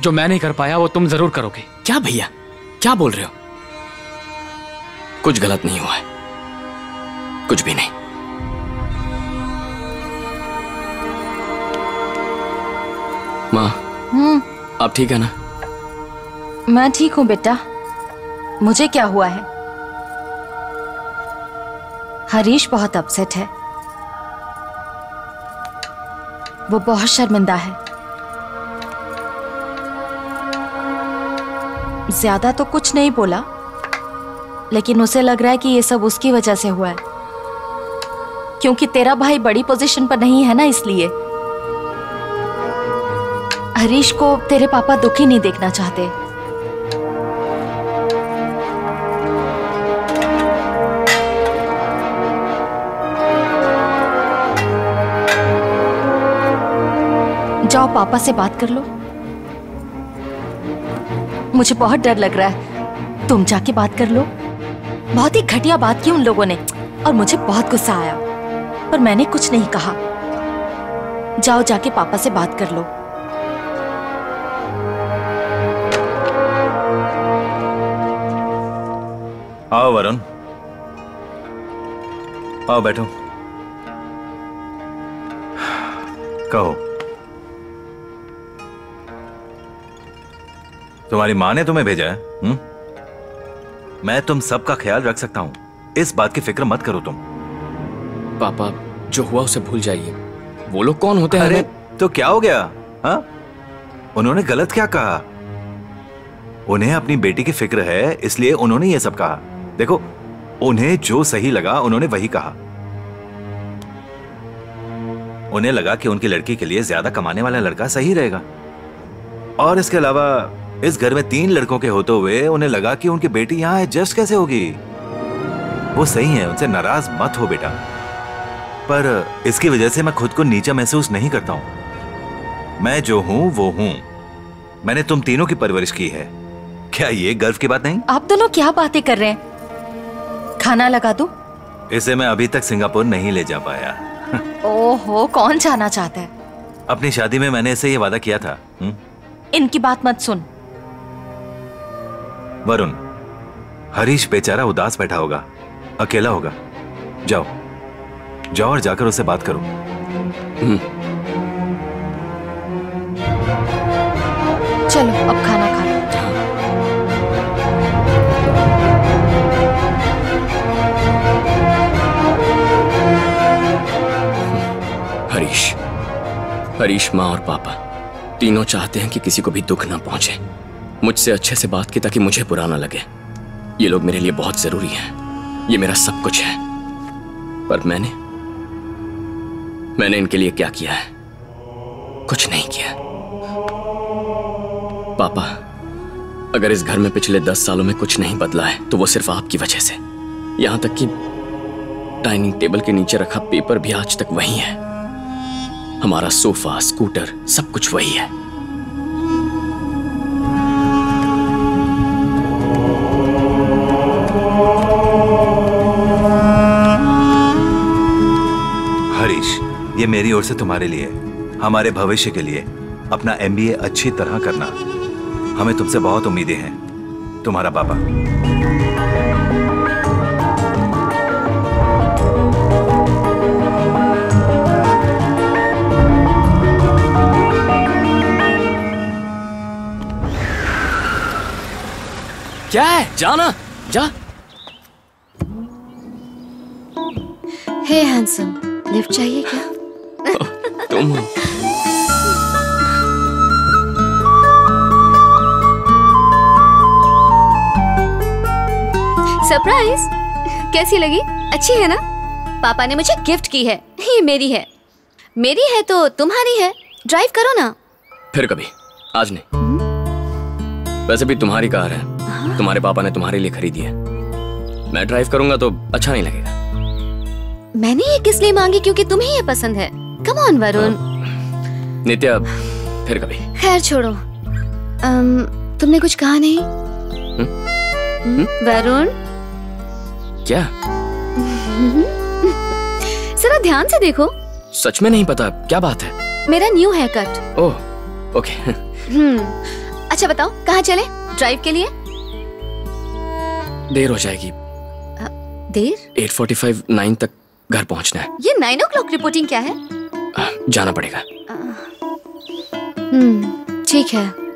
जो मैं नहीं कर पाया वो तुम ज़रूर करोगे। क्या भैया? क्या बोल रहे हो? कुछ गलत नहीं हुआ है। कुछ भी नहीं। माँ हम्म। आप ठीक है ना? मैं ठीक हूँ बेटा। मुझे क्या हुआ है? हरीश बहुत अपसेट है। वो बहुत शर्मिंदा है। ज़्यादा तो कुछ नहीं बोला, लेकिन उसे लग रहा है कि ये सब उसकी वजह से हुआ है। क्योंकि तेरा भाई बड़ी पोजीशन पर नहीं है ना इसलिए। हरीश को तेरे पापा दुखी नहीं देखना चाहते। पापा से बात कर लो। मुझे बहुत डर लग रहा है। तुम जाके बात कर लो। बहुत ही घटिया बात की उन लोगों ने, और मुझे बहुत गुस्सा आया, पर मैंने कुछ नहीं कहा। जाओ जाके पापा से बात कर लो। आओ वरुण। आओ बैठो। कहो। तुम्हारी माँ ने तुम्हें भेजा है हुँ? मैं तुम सबका ख्याल रख सकता हूँ। इस बात की फ़िक्र मत करो तुम। पापा जो हुआ उसे भूल जाइए। वो लोग कौन होते हैं अरे तो क्या हो गया हाँ? उन्होंने गलत क्या कहा? उन्हें अपनी बेटी की फ़िक्र है इसलिए उन्होंने ये सब कहा। देखो उन्हें जो सही लगा उन्होंने वही कहा। उन्हें लगा कि उनकी लड़की के लिए ज़्यादा कमाने वाला लड़का सही रहेगा। और इसके अलावा इस घर में तीन लड़कों के होते हुए उन्हें लगा कि उनकी बेटी यहाँ एडजस्ट कैसे होगी? वो सही है उनसे नाराज़ मत हो बेटा। पर इसकी वजह से मैं खुद को नीचा महसूस नहीं करता हूँ। मैं जो हूँ वो हूँ। मैंने तुम तीनों की परवरिश की है। क्या ये गर्व की बात नहीं? आप दोनों क्या बातें कर रहे हैं? खाना लगा दो? इसे मैं अभी तक सिंगापुर नहीं ले जा पाया। ओहो कौन जाना चाहता है? अपनी शादी में मैंने इसे ये वादा किया था हुँ? इनकी बात मत सुन। वरुण हरीश बेचारा उदास बैठा होगा अकेला होगा। जाओ जाओ और जाकर उससे बात करो। चलो अब खाना खा। लो हरीश हरीश माँ और पापा तीनों चाहते हैं कि किसी को भी दुख ना पहुँचे। मुझसे अच्छे से बात की ताकि मुझे बुरा ना लगे। ये लोग मेरे लिए बहुत ज़रूरी हैं। ये मेरा सब कुछ है। पर मैंने मैंने इनके लिए क्या किया है? कुछ नहीं किया। पापा, अगर इस घर में पिछले दस सालों में कुछ नहीं बदला है तो वो सिर्फ़ आपकी वजह से। यहाँ तक कि डाइनिंग टेबल के नीचे रखा पेपर भी आज तक वही है। हमारा सोफा, स्कूटर, सब कुछ वही है। मेरी ओर से तुम्हारे लिए हमारे भविष्य के लिए अपना एमबीए अच्छी तरह करना। हमें तुमसे बहुत उम्मीदें हैं तुम्हारा पापा क्या है? जाना जा। हे हैंडसम लिफ्ट चाहिए क्या? तुम हो सरप्राइज़ कैसी लगी? अच्छी है ना? पापा ने मुझे गिफ्ट की है। ये मेरी है। मेरी है तो तुम्हारी है। ड्राइव करो ना। फिर कभी। आज नहीं। वैसे भी तुम्हारी कार है। तुम्हारे पापा ने तुम्हारे लिए खरीदी है। मैं ड्राइव करूँगा तो अच्छा नहीं लगेगा। मैंने ये किस लिए मांगी? क्योंकि तुम्हें ये पसंद है। कम ऑन वरुण नित्या फिर कभी। खैर छोड़ो। अम, तुमने कुछ कहा नहीं? हम्म, वरुण क्या? जरा ध्यान से देखो। सच में नहीं पता क्या बात है? मेरा new hair cut oh okay हम्म अच्छा बताओ कहाँ चले? ड्राइव के लिए? देर हो जाएगी। देर? 8:45 9 तक घर पहुँचना है। ये नाइन ओ क्लॉक रिपोर्टिंग क्या है? जाना पड़ेगा। हम्म ठीक है।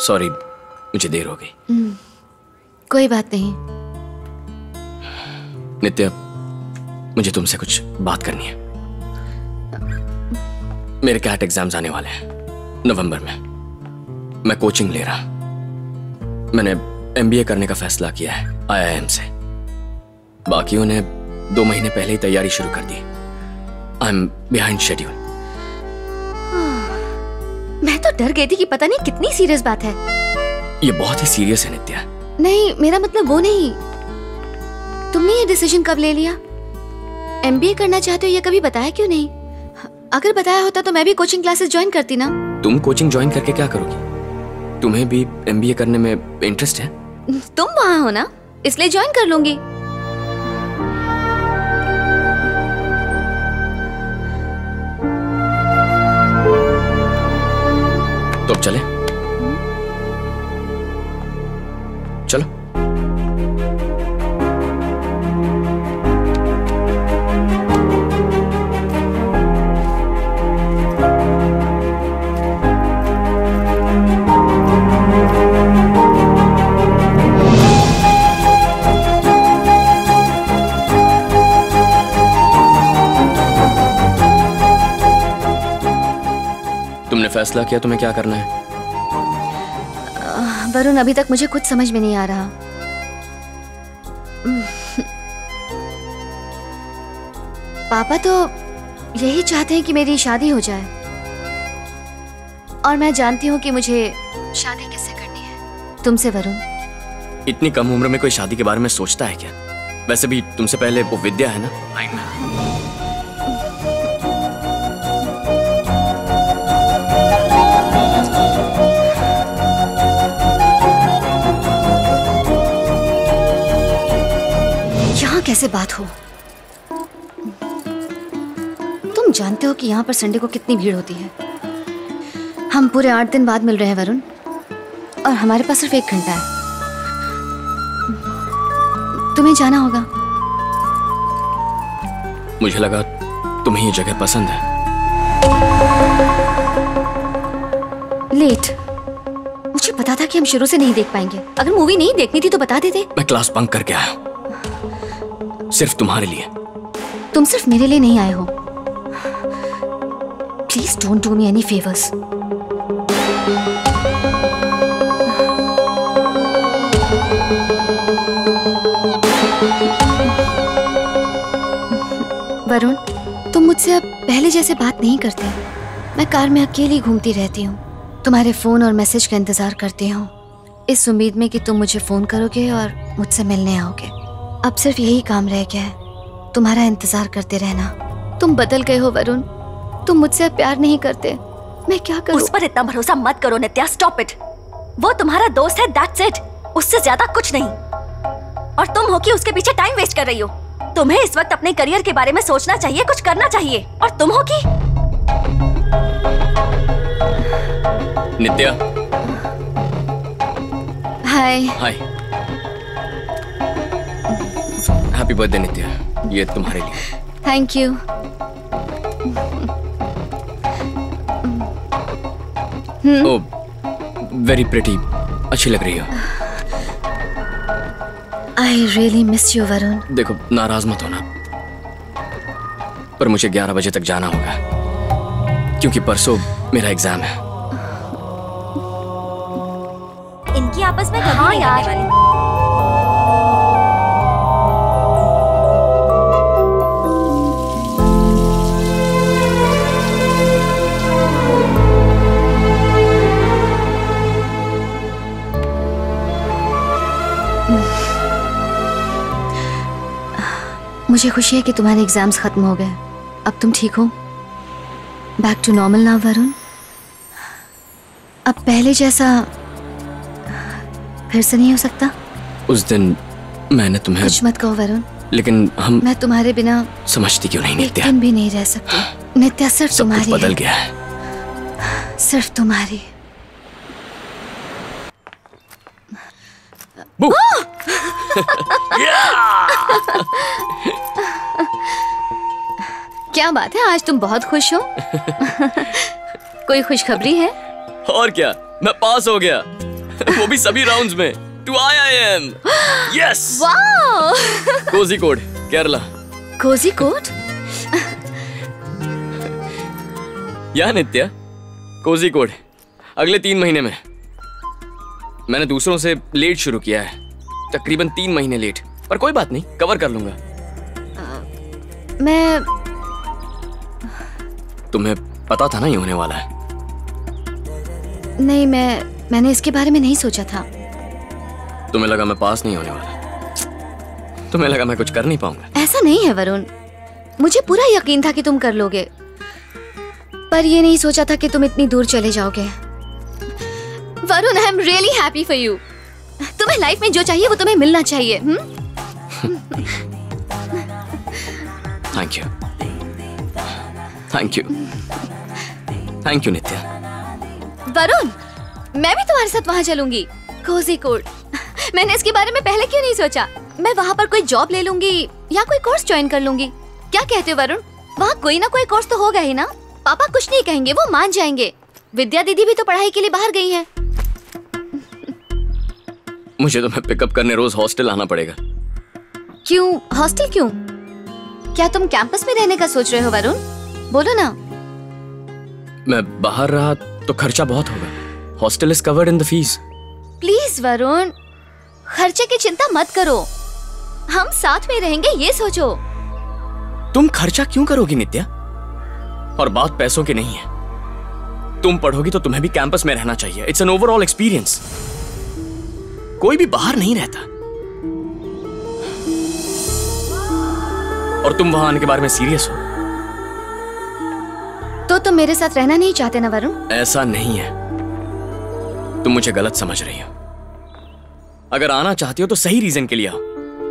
सॉरी मुझे देर हो गई। हम्म, कोई बात नहीं। नित्या मुझे तुमसे कुछ बात करनी है। मेरे कैट एग्ज़ाम्स आने वाले हैं नवंबर में। मैं कोचिंग ले रहा मैंने एमबीए करने का फैसला किया है आईआईएम से। बाकियों ने दो महीने पहले ही तैयारी शुरू कर दी। आई एम बिहाइंड शेड्यूल मैं तो डर गई थी कि पता नहीं कितनी सीरियस बात है। ये बहुत ही सीरियस है नित्या। नहीं मेरा मतलब वो नहीं। तुमने ये डिसीज़न कब ले लिया? एमबीए करना चाहते हो ये कभी बताया क्यों नहीं? अगर बताया होता तो मैं भी कोचिंग क्लासेस ज्वाइन करती ना। तुम कोचिंग ज्वाइन करके क्या करोगी? तुम्हें भी एमबीए करने में इंटरेस्ट है? तुम वहाँ हो ना? इसलिए ज्वाइन कर लूँगी। तो चलो। फैसला किया तुम्हें क्या करना है? वरुण अभी तक मुझे कुछ समझ में नहीं आ रहा। पापा तो यही चाहते हैं कि मेरी शादी हो जाए। और मैं जानती हूँ कि मुझे शादी किससे करनी है। तुमसे वरुण। इतनी कम उम्र में कोई शादी के बारे में सोचता है क्या? वैसे भी तुमसे पहले वो विद्या है ना? कैसे बात हो? तुम जानते हो कि यहाँ पर संडे को कितनी भीड़ होती है। हम पूरे आठ दिन बाद मिल रहे हैं वरुण। और हमारे पास सिर्फ़ एक घंटा है। तुम्हें जाना होगा। मुझे लगा तुम्हें ये जगह पसंद है। लेट। मुझे पता था कि हम शुरू से नहीं देख पाएँगे। अगर मूवी नहीं देखनी थी तो बता देते। मैं क्लास बंक करके आया हूँ। सिर्फ़ तुम्हारे लिए। तुम सिर्फ़ मेरे लिए नहीं आए हो। Please don't do me any favours Varun, तुम मुझसे अब पहले जैसे बात नहीं करते। मैं कार में अकेली घूमती रहती हूँ। तुम्हारे फ़ोन और मैसेज का इंतज़ार करती हूँ। इस उम्मीद में कि तुम मुझे फ़ोन करोगे और मुझसे मिलने आओगे। अब सिर्फ़ यही काम रह गया है। तुम्हारा इंतज़ार करते रहना। तुम बदल गए हो वरुण। तुम मुझसे अब प्यार नहीं करते। मैं क्या करूँ? उस पर इतना भरोसा मत करो नित्या। स्टॉप इट वो तुम्हारा दोस्त है दैट्स इट उससे ज़्यादा कुछ नहीं। और तुम हो कि उसके पीछे टाइम वेस्ट कर रही हो। तुम्हें इस वक्त अपने करियर के बारे में सोचना चाहिए कुछ करना चाहिए। और तुम हो कि नित्या। हाय हाय हैप्पी बर्थडे नित्या ये तुम्हारे लिए thank you oh very pretty अच्छी लग रही हो I really miss you Varun देखो नाराज़ मत होना पर मुझे 11 बजे तक जाना होगा क्योंकि परसों मेरा एग्ज़ाम है इनकी आपस में हाँ यार। मुझे खुशी है कि तुम्हारे एग्ज़ाम्स खत्म हो गए। अब तुम ठीक हो? Back to normal now Varun अब पहले जैसा फिर से नहीं हो सकता? उस दिन मैंने तुम्हें कुछ मत कहो वरुण लेकिन हम मैं तुम्हारे बिना समझती क्यों नहीं एक नित्या दिन भी नहीं रह सकती। नित्या सिर्फ़ तुम्हारी बदल है। गया है। सिर्फ़ तुम्हारी! क्या बात है? आज तुम बहुत खुश हो। कोई खुशखबरी है? और क्या? मैं पास हो गया। वो भी सभी राउंड्स में। Two I I M yes Kozhikode Kerala Kozhikode या नित्या कोजी कोड अगले तीन महीने में। मैंने दूसरों से लेट शुरू किया है। तकरीबन तीन महीने लेट। पर कोई बात नहीं कवर कर लूँगा। आ, मैं तुम्हें पता था ना ये होने वाला है? नहीं मैं मैंने इसके बारे में नहीं सोचा था। तुम्हें लगा मैं पास नहीं होने वाला। तुम्हें लगा मैं कुछ कर नहीं पाऊँगा। ऐसा नहीं है वरुण। मुझे पूरा यकीन था कि तुम कर लोगे। पर ये नहीं सोचा था कि तुम इतनी दूर चले जाओगे। Varun I am really happy for you तुम्हें लाइफ में जो चाहिए वो तुम्हें मिलना चाहिए thank you thank you thank you Nitya Varun मैं भी तुम्हारे साथ वहाँ चलूँगी कोजी कोर्ट मैंने इसके बारे में पहले क्यों नहीं सोचा? मैं वहाँ पर कोई जॉब ले लूँगी या कोई कोर्स ज्वाइन कर लूँगी। क्या कहते हो वरुण? वहाँ कोई ना कोई कोर्स तो होगा ही ना? पापा कुछ नहीं कहेंगे वो मान जाएँगे। विद्या दीदी भी तो पढ़ाई के लिए बाहर गई है। मुझे तुम्हें पिकअप करने रोज हॉस्टल आना पड़ेगा। क्यों? हॉस्टल क्यों? क्या तुम कैंपस में रहने का सोच रहे हो वरुण? बोलो ना। मैं बाहर रहा तो खर्चा बहुत होगा। Hostel is covered in the fees please Varun खर्चे की चिंता मत करो। हम साथ में रहेंगे ये सोचो। तुम खर्चा क्यों करोगी नित्या? और बात पैसों की नहीं है। तुम पढ़ोगी तो तुम्हें भी कैंपस में रहना चाहिए। इट्स एन ओवरऑल एक्सपीरियंस कोई भी बाहर नहीं रहता। और तुम वहाँ आने के बारे में सीरियस हो? तो तुम मेरे साथ रहना नहीं चाहते ना वरुण? ऐसा नहीं है। तुम मुझे गलत समझ रही हो। अगर आना चाहती हो तो सही रीजन के लिए आओ।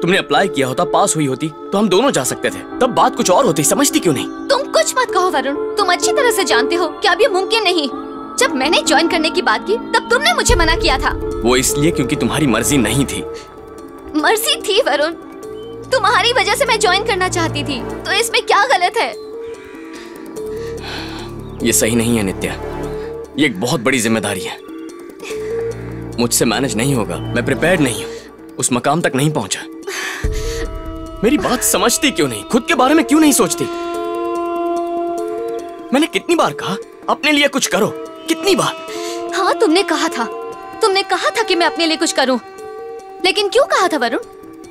तुमने अप्लाई किया होता पास हुई होती तो हम दोनों जा सकते थे। तब बात कुछ और होती समझती क्यों नहीं? तुम कुछ मत कहो वरुण। तुम अच्छी तरह से जानते हो कि अब ये मुमकिन नहीं। जब मैंने ज्वाइन करने की बात की तब तुमने मुझे मना किया था। वो इसलिए क्योंकि तुम्हारी मर्ज़ी नहीं थी। मर्ज़ी थी वरुण। तुम्हारी वजह से मैं ज्वाइन करना चाहती थी। तो इसमें क्या गलत है? ये सही नहीं है नित्या। ये एक बहुत बड़ी ज़िम्मेदारी है। मुझसे मैनेज नहीं होगा। मैं प्रिपेयर्ड नहीं हूँ। उस मकाम तक नहीं पहुँचा। मेरी बात समझती क्यों नहीं? खुद के बारे में क्यों नहीं सोचती? मैंने कितनी बार कहा अपने लिए कुछ करो। कितनी बार? हाँ तुमने कहा था। तुमने कहा था कि मैं अपने लिए कुछ करूँ। लेकिन क्यों कहा था वरुण?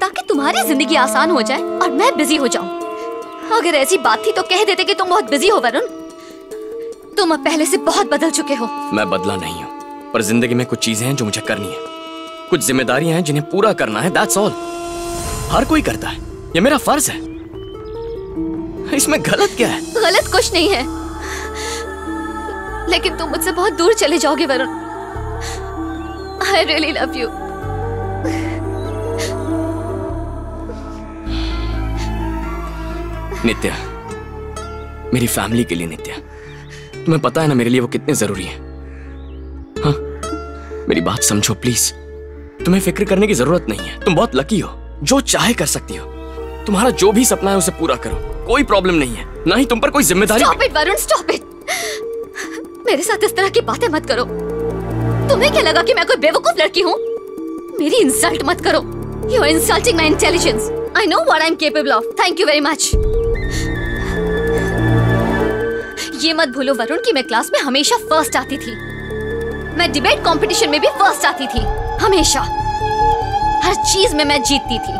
ताकि तुम्हारी ज़िंदगी आसान हो जाए और मैं बिज़ी हो जाऊँ। अगर ऐसी बात थी तो कह देते कि तुम बहुत बिज़ी हो वरुण। तुम अब पहले से बहुत बदल चुके हो। मैं बदला नहीं हूँ पर ज़िंदगी में कुछ चीज़ें हैं जो मुझे करनी है। कुछ जिम्मेदारियाँ हैं जिन्हें पूरा करना है दैट्स ऑल हर कोई करता है ये मेरा फ़र्ज़ है। इसमें गलत क्या है? गलत कुछ नहीं है। लेकिन तुम मुझसे बहुत दूर चले जाओगे Varun. I really love you Nitya मेरी फैमिली के लिए नित्या। तुम्हें पता है ना मेरे लिए वो कितने ज़रूरी है। हाँ मेरी बात समझो प्लीज़ तुम्हें फ़िक्र करने की ज़रूरत नहीं है। तुम बहुत लकी हो। जो चाहे कर सकती हो। तुम्हारा जो भी सपना है उसे पूरा करो। कोई प्रॉब्लम नहीं है। ना ही तुम पर कोई ज़िम्मेदारी stop it Varun stop it मेरे साथ इस तरह की बातें मत करो। तुम्हें क्या लगा कि मैं कोई बेवकूफ़ लड़की हूँ? मेरी इंसल्ट मत करो। You are insulting my intelligence I know what I am capable of thank you very much ये मत भूलो, वरुण, कि मैं क्लास में हमेशा फ़र्स्ट आती थी। मैं डिबेट कंपटीशन में भी फ़र्स्ट आती थी। हमेशा। हर चीज़ में मैं जीतती थी।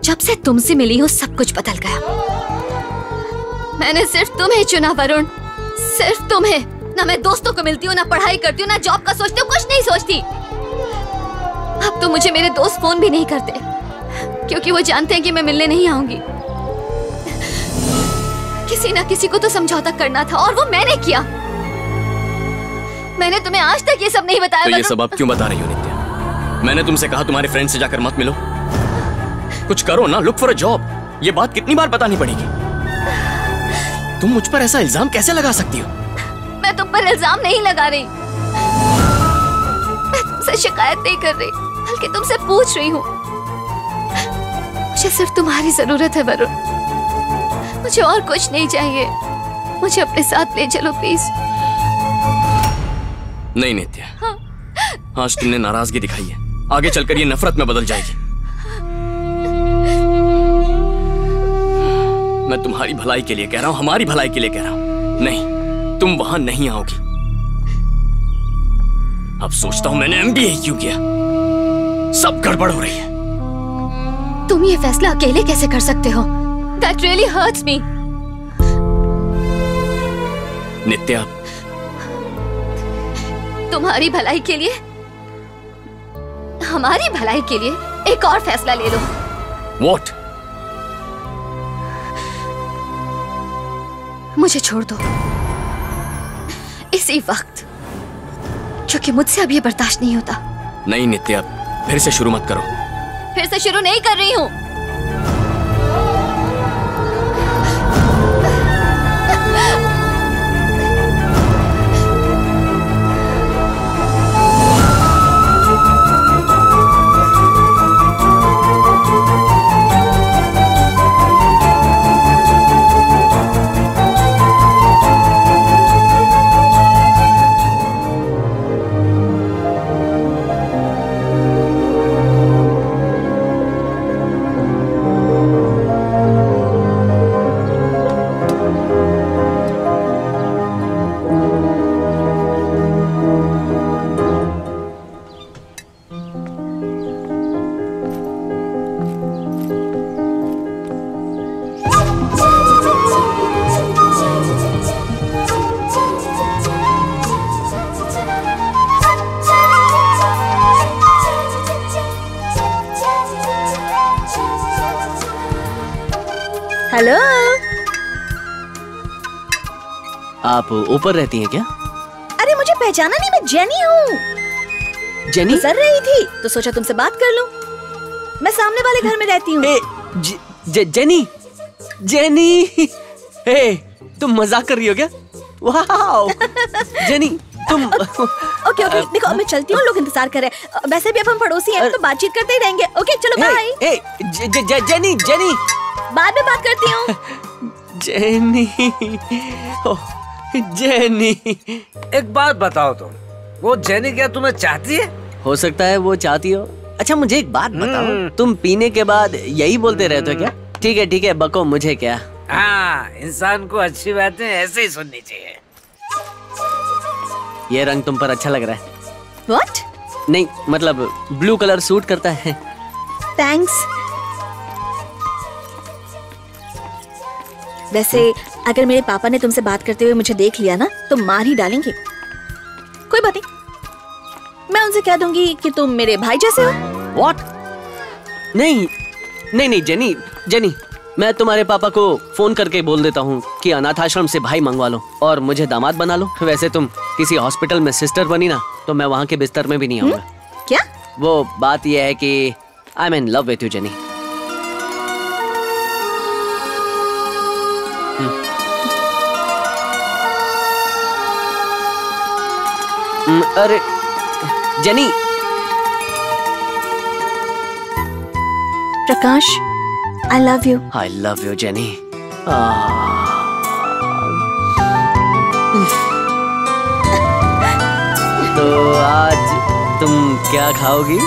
जब से तुमसे मिली हूँ, सब कुछ बदल गया। मैंने सिर्फ़ तुम्हें चुना, वरुण। सिर्फ़ तुम्हें। ना मैं दोस्तों को मिलती हूँ ना पढ़ाई करती हूँ ना जॉब का सोचती हूँ कुछ नहीं सोचती। अब तो मुझे मेरे दोस्त फ़ोन भी नहीं करते। क्योंकि वो जानते हैं कि मैं मिलने नहीं आऊँगी। किसी ना किसी को तो समझौता करना था और वो मैंने किया। मैंने तुम्हें आज तक ये सब नहीं बताया तो ये। सब आप क्यों बता रही हो नित्या? मैंने तुमसे कहा तुम्हारे फ्रेंड से जाकर मत मिलो। कुछ करो ना लुक फॉर अ जॉब ये बात कितनी बार बतानी पड़ेगी? तुम मुझ पर ऐसा इल्ज़ाम कैसे लगा सकती हो? मैं तुम पर इल्ज़ाम नहीं लगा रही। मैं तुमसे शिकायत नहीं कर रही बल्कि तुमसे पूछ रही हूँ। मुझे सिर्फ़ तुम्हारी ज़रूरत है वरुण। मुझे और कुछ नहीं चाहिए। मुझे अपने साथ ले चलो प्लीज़ नहीं नित्या। हाँ। आज तुमने नाराज़गी दिखाई है। आगे चलकर ये नफरत में बदल जाएगी। मैं तुम्हारी भलाई के लिए कह रहा हूँ हमारी भलाई के लिए कह रहा हूँ। नहीं तुम वहाँ नहीं आओगी। अब सोचता हूँ मैंने एमबीए क्यों किया? सब गड़बड़ हो रही है। तुम ये फैसला अकेले कैसे कर सकते हो? That really hurts me Nitya तुम्हारी भलाई के लिए हमारी भलाई के लिए एक और फैसला ले लो। वॉट मुझे छोड़ दो। इसी वक्त क्योंकि मुझसे अब ये बर्दाश्त नहीं होता। नहीं नित्या फिर से शुरू मत करो। फिर से शुरू नहीं कर रही हूँ। ऊपर रहती हैं क्या? अरे मुझे पहचाना नहीं मैं जेनी हूँ। जेनी? गुजर रही थी तो सोचा तुमसे बात कर लूँ। मैं सामने वाले घर में रहती हूँ। ज- ज- जेनी जेनी हे तुम मज़ाक कर रही हो क्या? वाओ! जेनी तुम ओके ओके देखो मैं चलती हूँ लोग इंतज़ार कर रहे हैं। वैसे भी अब हम पड़ोसी हैं तो बातचीत करते ही रहेंगे। ओके चलो बाय ज- ज- ज- जेनी जेनी। बाद में बात करती हूँ। जेनी जेनी एक बात बताओ तुम वो जेनी क्या तुम्हें चाहती है? हो सकता है वो चाहती हो। अच्छा मुझे एक बात बताओ तुम पीने के बाद यही बोलते रहते हो क्या? ठीक है ठीक है बको मुझे क्या? हाँ इंसान को अच्छी बातें ऐसे ही सुननी चाहिए। ये रंग तुम पर अच्छा लग रहा है। व्हाट नहीं मतलब ब्लू कलर सूट करता है। थैंक्स वैसे अगर मेरे पापा ने तुमसे बात करते हुए मुझे देख लिया ना तो मार ही डालेंगे। कोई बात नहीं। मैं उनसे कह दूँगी कि तुम मेरे भाई जैसे हो। व्हाट नहीं नहीं नहीं जेनी जेनी मैं तुम्हारे पापा को फ़ोन करके बोल देता हूँ कि अनाथ आश्रम से भाई मंगवा लो और मुझे दामाद बना लो। वैसे तुम किसी हॉस्पिटल में सिस्टर बनी ना तो मैं वहाँ के बिस्तर में भी नहीं आऊँगा। क्या? वो बात यह है कि I am in love with you Jenny. अरे Jenny. Prakash I love you I love you Jenny. तो आज तुम क्या खाओगी?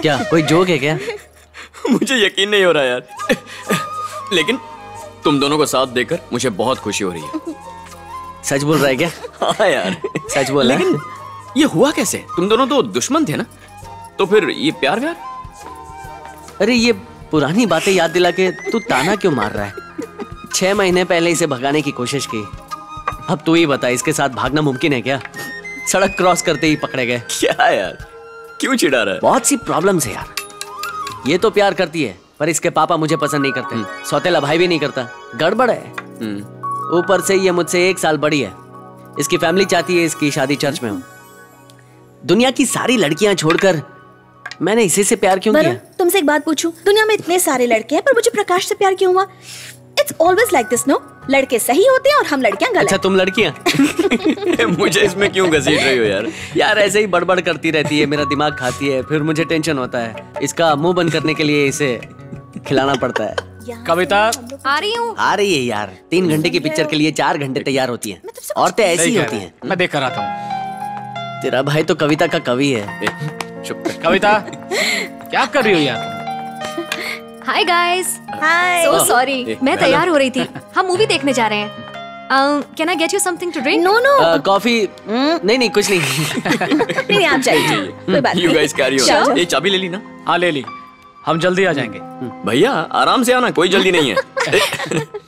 क्या कोई जोक है क्या? मुझे यकीन नहीं हो रहा यार। लेकिन तुम दोनों को साथ देकर मुझे बहुत खुशी हो रही है। सच बोल रहा है क्या? हाँ यार। सच बोल? रहा है? लेकिन ये हुआ कैसे? तुम दोनों तो दुश्मन थे ना? तो फिर ये प्यार व्यार? अरे ये पुरानी बातें याद दिला के तू ताना क्यों मार रहा है? छह महीने पहले इसे भगाने की कोशिश की। अब तू ही बता इसके साथ भागना मुमकिन है क्या? सड़क क्रॉस करते ही पकड़े गए। क्या यार? क्यों चिढ़ा रहा है? बहुत सी प्रॉब्लम्स है यार। ये तो प्यार करती है पर इसके पापा मुझे पसंद नहीं करते। सौतेला भाई भी नहीं करता। गड़बड़ है। ऊपर से ये मुझसे एक साल बड़ी है। इसकी फैमिली चाहती है इसकी शादी चर्च में हो। दुनिया की सारी लड़कियाँ छोड़कर मैंने इसी से प्यार क्यों किया? तुमसे एक बात पूछूँ। दुनिया में इतने सारे लड़के हैं पर मुझे प्रकाश से प्यार क्यों हुआ? It's always like this no लड़के सही होते हैं और हम लड़कियाँ गलत। अच्छा तुम लड़कियाँ? मुझे इसमें क्यों घसीट रही हो यार? यार ऐसे ही बड़बड़ करती रहती है मेरा दिमाग खाती है फिर मुझे टेंशन होता है। इसका मुँह बंद करने के लिए इसे खिलाना पड़ता है। कविता? आ रही हूँ। आ रही है यार। तीन घंटे की पिक्चर के लिए चार घंटे तैयार होती हैं। औरतें ऐसी ही होती हैं। मैं देख कर आता हूँ। तेरा भाई तो कविता का कवि है। चुप कविता क्या कर रही हो यार? Hi guys hi so sorry मैं तैयार हो रही थी। हम मूवी देखने जा रहे हैं। Can I get you something to drink no no coffee नहीं नहीं कुछ नहीं। नहीं आप जाइए। कोई बात यू नहीं। Guys carry. ऑन ये चाबी ले ली ना? हाँ ले ली। हम जल्दी आ जाएँगे। भैया आराम से आना। कोई जल्दी नहीं है।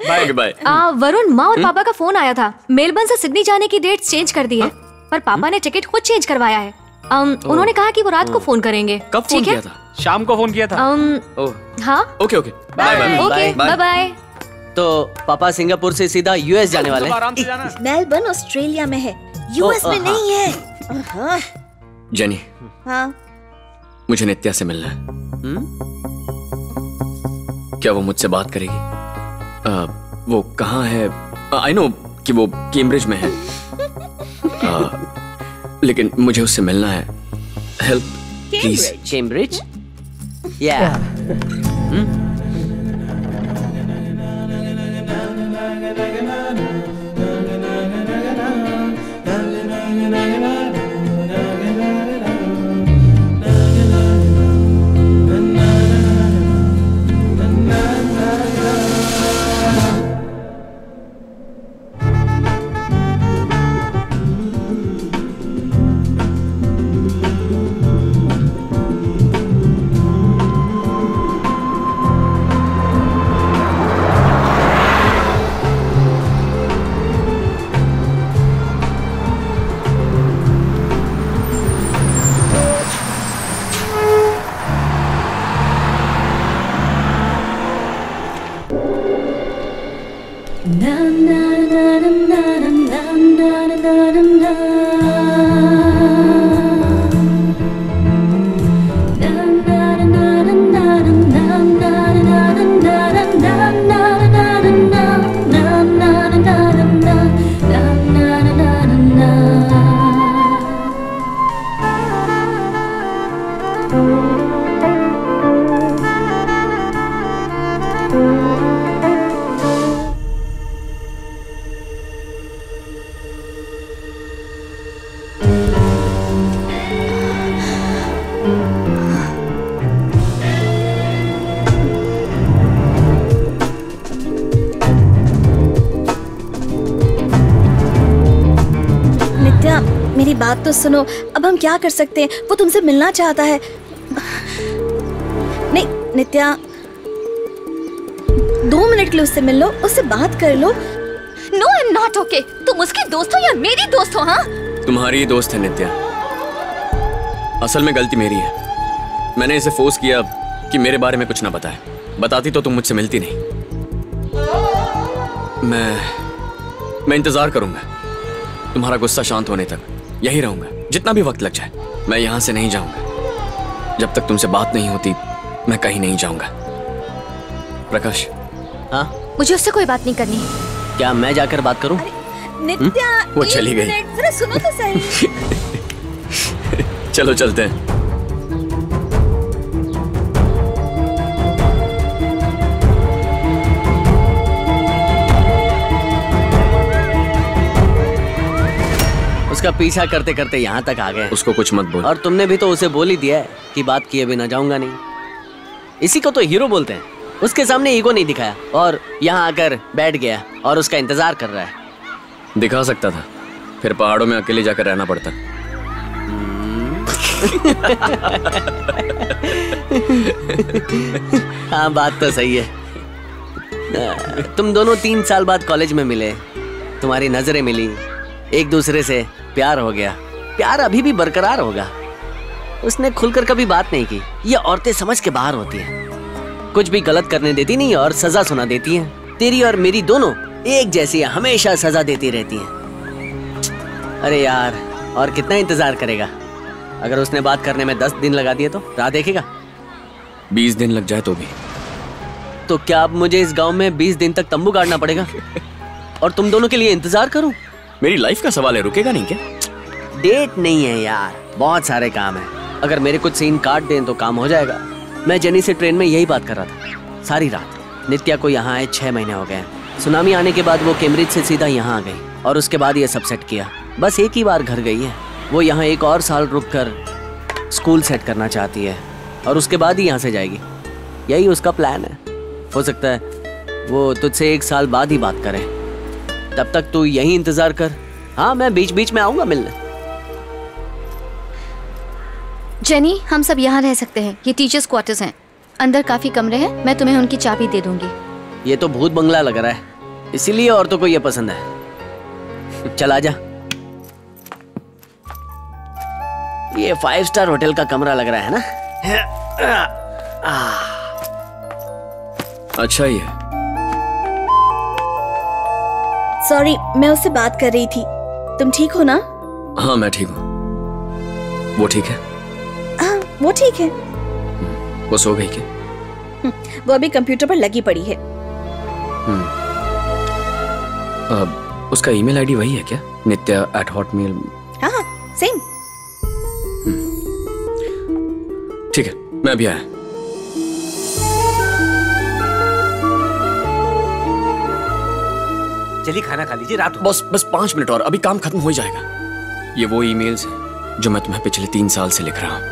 बाय बाय आ, वरुण माँ और पापा का फ़ोन आया था। मेलबर्न से सिडनी जाने की डेट चेंज कर दी है। पर पापा ने टिकट खुद चेंज करवाया है। Um, उन्होंने कहा कि वो रात को फ़ोन करेंगे। कब फ़ोन किया था? शाम को फ़ोन किया था। um, ओह हाँ? Okay okay. Bye bye okay bye bye तो पापा सिंगापुर से सीधा यूएस जाने वाले हैं। मेलबर्न ऑस्ट्रेलिया में है। यूएस में। नहीं है। हाँ, जेनी हाँ? मुझे नित्या से मिलना है। हम्म? क्या वो मुझसे बात करेगी? आ, वो कहाँ है? आई नो कि वो कैम्ब्रिज में है। आ, लेकिन मुझे उससे मिलना है। हेल्प प्लीज़ कैम्ब्रिज या नित्या सुनो अब हम क्या कर सकते हैं? वो तुमसे मिलना चाहता है। नहीं नित्या दो मिनट के लिए उससे मिल लो उससे बात कर लो। No I am not okay तुम उसकी दोस्त हो या मेरी दोस्त हो हाँ? तुम्हारी ही दोस्त है नित्या। असल में गलती मेरी है। मैंने इसे फोर्स किया कि मेरे बारे में कुछ ना बताए। बताती तो तुम मुझसे मिलती नहीं। मैं मैं इंतज़ार करूँगा। तुम्हारा गुस्सा शांत होने तक। यही रहूँगा। जितना भी वक्त लग जाए मैं यहाँ से नहीं जाऊँगा। जब तक तुमसे बात नहीं होती मैं कहीं नहीं जाऊँगा। प्रकाश। हाँ? मुझे उससे कोई बात नहीं करनी क्या मैं जाकर बात करूँ? नित्या वो चली गई। सुनो तो सही। चलो चलते हैं। उसका पीछा करते करते यहाँ तक आ गए। उसको कुछ मत बोल। और तुमने भी तो उसे बोल ही दिया है कि बात किए बिना जाऊँगा नहीं। इसी को तो हीरो बोलते हैं। उसके सामने ईगो नहीं दिखाया और यहाँ आकर बैठ गया और उसका इंतज़ार कर रहा है। दिखा सकता था। फिर पहाड़ों में अकेले जाकर रहना पड़ता। हाँ बात तो सही है। तुम दोनों तीन साल बाद कॉलेज में मिले। तुम्हारी नज़रें मिली। एक दूसरे से प्यार हो गया। प्यार अभी भी बरकरार होगा। उसने खुलकर कभी बात नहीं की। ये औरतें समझ के बाहर होती हैं। कुछ भी गलत करने देती नहीं और सजा सुना देती हैं। तेरी और मेरी दोनों एक जैसी है हमेशा सजा देती रहती हैं। अरे यार और कितना इंतज़ार करेगा। अगर उसने बात करने में दस दिन लगा दिए तो राह देखेगा। बीस दिन लग जाए तो भी। तो क्या अब मुझे इस गाँव में बीस दिन तक तंबू गाड़ना पड़ेगा? और तुम दोनों के लिए इंतज़ार करूँ? मेरी लाइफ का सवाल है, रुकेगा नहीं क्या? डेट नहीं है यार। बहुत सारे काम है। अगर मेरे कुछ सीन काट दें तो काम हो जाएगा। मैं जेनी से ट्रेन में यही बात कर रहा था। सारी रात। नित्या को यहाँ आए, छह महीने हो गए सुनामी आने के बाद वो कैम्ब्रिज से सीधा यहाँ आ गई और उसके बाद ये सब सेट किया। बस एक ही बार घर गई है। वो यहाँ एक और साल रुक कर स्कूल सेट करना चाहती है और उसके बाद ही यहाँ से जाएगी। यही उसका प्लान है। हो सकता है वो तुझसे एक साल बाद ही बात करे। तब तक तू यही इंतज़ार कर। हाँ मैं बीच बीच में आऊँगा मिलने। जेनी हम सब यहाँ रह सकते हैं। ये टीचर्स क्वार्टर्स हैं। अंदर काफ़ी कमरे हैं। मैं तुम्हें उनकी चाबी दे दूँगी। ये तो भूत बंगला लग रहा है। इसीलिए औरतों को ये पसंद है। चल आजा। ये फाइव स्टार होटल का कमरा लग रहा है ना? अच्छा ही है सॉरी मैं उससे बात कर रही थी। तुम ठीक हो ना? हाँ मैं ठीक हूँ। वो ठीक है? हाँ वो ठीक है। वो सो गई क्या? वो अभी कंप्यूटर पर लगी पड़ी है। हम्म। अब उसका ईमेल आईडी वही है क्या? नित्या एट हॉटमेल हाँ हाँ सेम ठीक है मैं अभी आया। चलिए खाना खा लीजिए रात हो बस बस पाँच मिनट और अभी काम खत्म हो ही जाएगा। ये वो ईमेल्स हैं जो मैं तुम्हें पिछले तीन साल से लिख रहा हूँ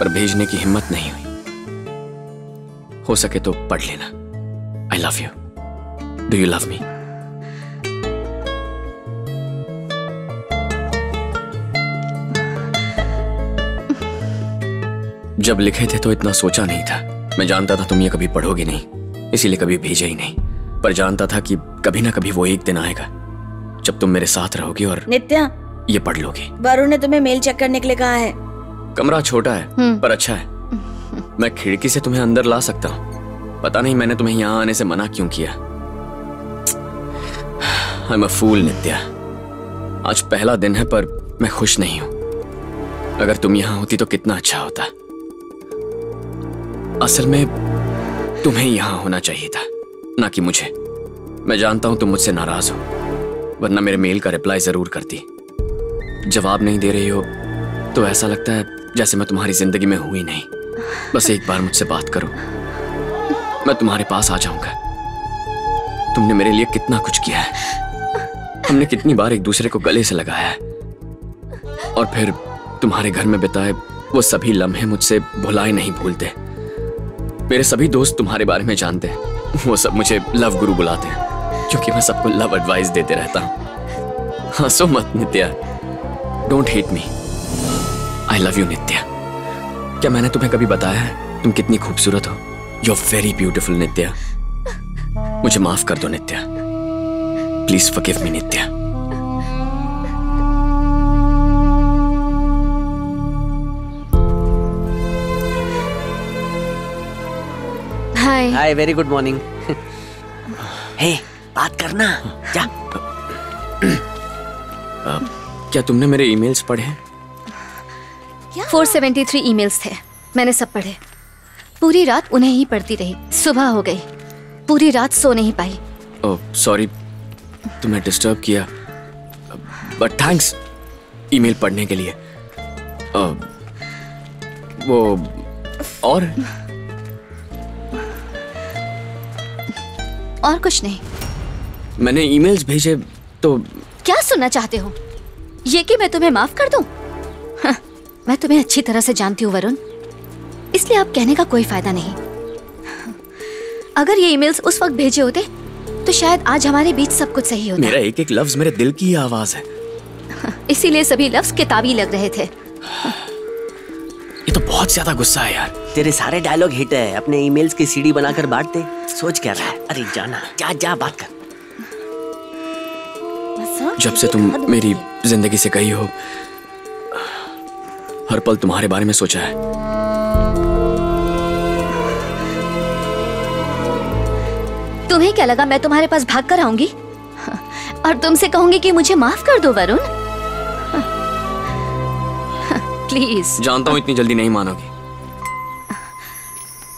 पर भेजने की हिम्मत नहीं हुई। हो सके तो पढ़ लेना। I love you do you love me जब लिखे थे तो इतना सोचा नहीं था। मैं जानता था तुम ये कभी पढ़ोगे नहीं इसीलिए कभी भेजा ही नहीं। पर जानता था कि कभी ना कभी वो एक दिन आएगा जब तुम मेरे साथ रहोगे और नित्या। ये पढ़ लोगे। वरुण ने तुम्हें मेल चेक करने के लिए कहा है। कमरा छोटा है पर अच्छा है। मैं खिड़की से तुम्हें अंदर ला सकता हूँ। पता नहीं मैंने तुम्हें यहाँ आने से मना क्यों किया। I am a fool Nitya. आज पहला दिन है पर मैं खुश नहीं हूँ। अगर तुम यहाँ होती तो कितना अच्छा होता। असल में तुम्हें यहाँ होना चाहिए था। ना कि मुझे। मैं जानता हूँ तुम मुझसे नाराज़ हो, वरना मेरे मेल का रिप्लाई ज़रूर करती। जवाब नहीं दे रही हो तो ऐसा लगता है जैसे मैं तुम्हारी ज़िंदगी में हुई नहीं। बस एक बार मुझसे बात करो। मैं तुम्हारे पास आ जाऊँगा। तुमने मेरे लिए कितना कुछ किया है। हमने कितनी बार एक दूसरे को गले से लगाया है। और फिर तुम्हारे घर में बिताए वो सभी लम्हे मुझसे भुलाए नहीं भूलते। मेरे सभी दोस्त तुम्हारे बारे में जानते हैं। वो सब मुझे लव गुरु बुलाते हैं, क्योंकि मैं सबको लव एडवाइस देते रहता हूँ। हंसो मत Nitya. Don't hate me I love you Nitya. क्या मैंने तुम्हें कभी बताया है? तुम कितनी खूबसूरत हो। You are very beautiful Nitya. मुझे माफ़ कर दो, Nitya. Please forgive me Nitya. Hi hi very good morning hey बात करना। जा। क्या तुमने मेरे ईमेल्स पढ़े हैं? 473 ईमेल्स थे। मैंने सब पढ़े। पूरी रात उन्हें ही पढ़ती रही। सुबह हो गई। पूरी रात सो नहीं पाई। ओह सॉरी तुम्हें डिस्टर्ब किया। बट थैंक्स ईमेल पढ़ने के लिए। अ, वो और? और कुछ नहीं। मैंने ईमेल्स भेजे तो क्या सुनना चाहते हो? ये कि मैं तुम्हें माफ़ कर दूँ? हाँ, मैं तुम्हें अच्छी तरह से जानती हूँ वरुण। इसलिए आप कहने का कोई फ़ायदा नहीं। अगर ये ईमेल्स उस वक्त भेजे होते तो शायद आज हमारे बीच सब कुछ सही होता। मेरा एक एक लफ्ज मेरे दिल की आवाज़ है। इसीलिए सभी लफ्ज किताबी लग रहे थे। ये तो बहुत ज़्यादा गुस्सा है यार। तेरे सारे डायलॉग हिट है। अपने ईमेल्स की सीडी बनाकर बांट दे। सोच क्या रहा है? अरे जाना। जा जा बात कर। जब से तुम मेरी ज़िंदगी से गई हो हर पल तुम्हारे बारे में सोचा है। तुम्हें क्या लगा मैं तुम्हारे पास भाग कर आऊँगी? और तुमसे कहूँगी कि मुझे माफ़ कर दो वरुण। प्लीज़ जानता हूँ इतनी जल्दी नहीं मानोगी।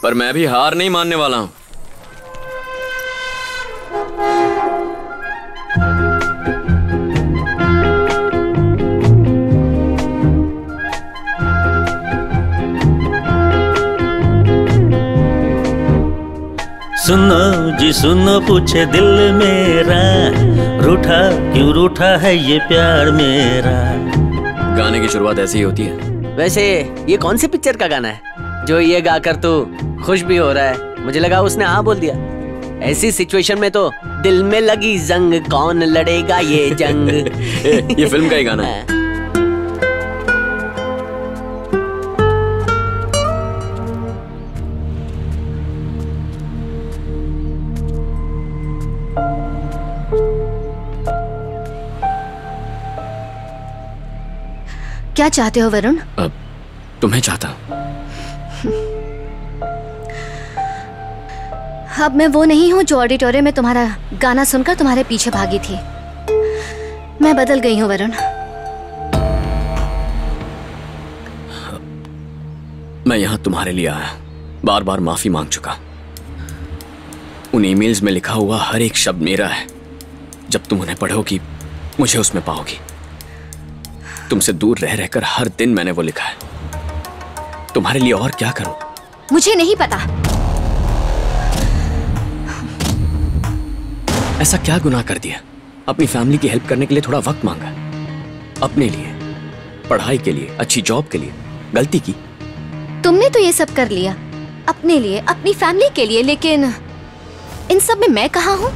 पर मैं भी हार नहीं मानने वाला हूँ। सुनो जी सुनो पूछे दिल मेरा। रूठा क्यों रूठा है ये प्यार मेरा? गाने की शुरुआत ऐसी ही होती है। वैसे ये कौन सी पिक्चर का गाना है? जो ये गाकर तू खुश भी हो रहा है। मुझे लगा उसने हाँ बोल दिया। ऐसी सिचुएशन में तो दिल में लगी जंग कौन लड़ेगा ये जंग? ये फ़िल्म का ही गाना है। क्या चाहते हो वरुण? अब तुम्हें चाहता हूँ। अब मैं वो नहीं हूँ जो ऑडिटोरियम में तुम्हारा गाना सुनकर तुम्हारे पीछे भागी थी। मैं बदल गई हूँ वरुण। मैं यहाँ तुम्हारे लिए आया। बार बार माफ़ी मांग चुका। उन ईमेल्स में लिखा हुआ हर एक शब्द मेरा है। जब तुम उन्हें पढ़ोगी मुझे उसमें पाओगी। तुमसे दूर रह रहकर हर दिन मैंने वो लिखा है। तुम्हारे लिए और क्या करूँ? मुझे नहीं पता। ऐसा क्या गुनाह कर दिया? अपनी फैमिली की हेल्प करने के लिए थोड़ा वक्त मांगा। अपने लिए पढ़ाई के लिए अच्छी जॉब के लिए गलती की। तुमने तो ये सब कर लिया। अपने लिए अपनी फैमिली के लिए लेकिन इन सब में मैं कहा हूँ?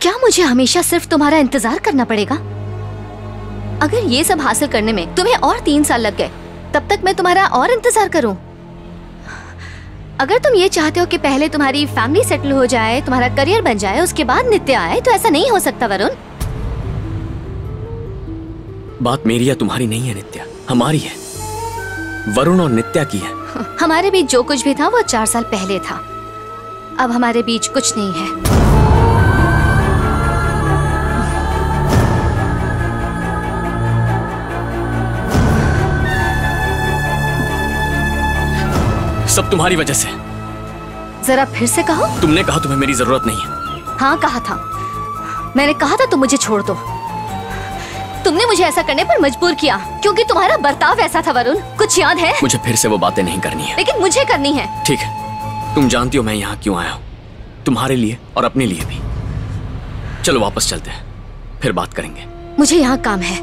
क्या मुझे हमेशा सिर्फ़ तुम्हारा इंतज़ार करना पड़ेगा? अगर ये सब हासिल करने में तुम्हें और तीन साल लग गए तब तक मैं तुम्हारा और इंतज़ार करूँ। अगर तुम ये चाहते हो कि पहले तुम्हारी फैमिली सेटल हो जाए तुम्हारा करियर बन जाए उसके बाद नित्य आए तो ऐसा नहीं हो सकता वरुण। बात मेरी या तुम्हारी नहीं है नित्या। हमारी है। वरुण और नित्या की है। हमारे बीच जो कुछ भी था वो चार साल पहले था। अब हमारे बीच कुछ नहीं है। सब तुम्हारी वजह से। जरा फिर से कहो। तुमने कहा तुम्हें मेरी ज़रूरत नहीं है। हाँ कहा था। मैंने कहा था तुम मुझे छोड़ दो। तुमने मुझे ऐसा करने पर मजबूर किया क्योंकि तुम्हारा बर्ताव ऐसा था वरुण। कुछ याद है? मुझे फिर से वो बातें नहीं करनी है। लेकिन मुझे करनी है। ठीक है। तुम जानती हो मैं यहाँ क्यों आया हूँ। तुम्हारे लिए और अपने लिए भी। चलो वापस चलते हैं। फिर बात करेंगे। मुझे यहाँ काम है।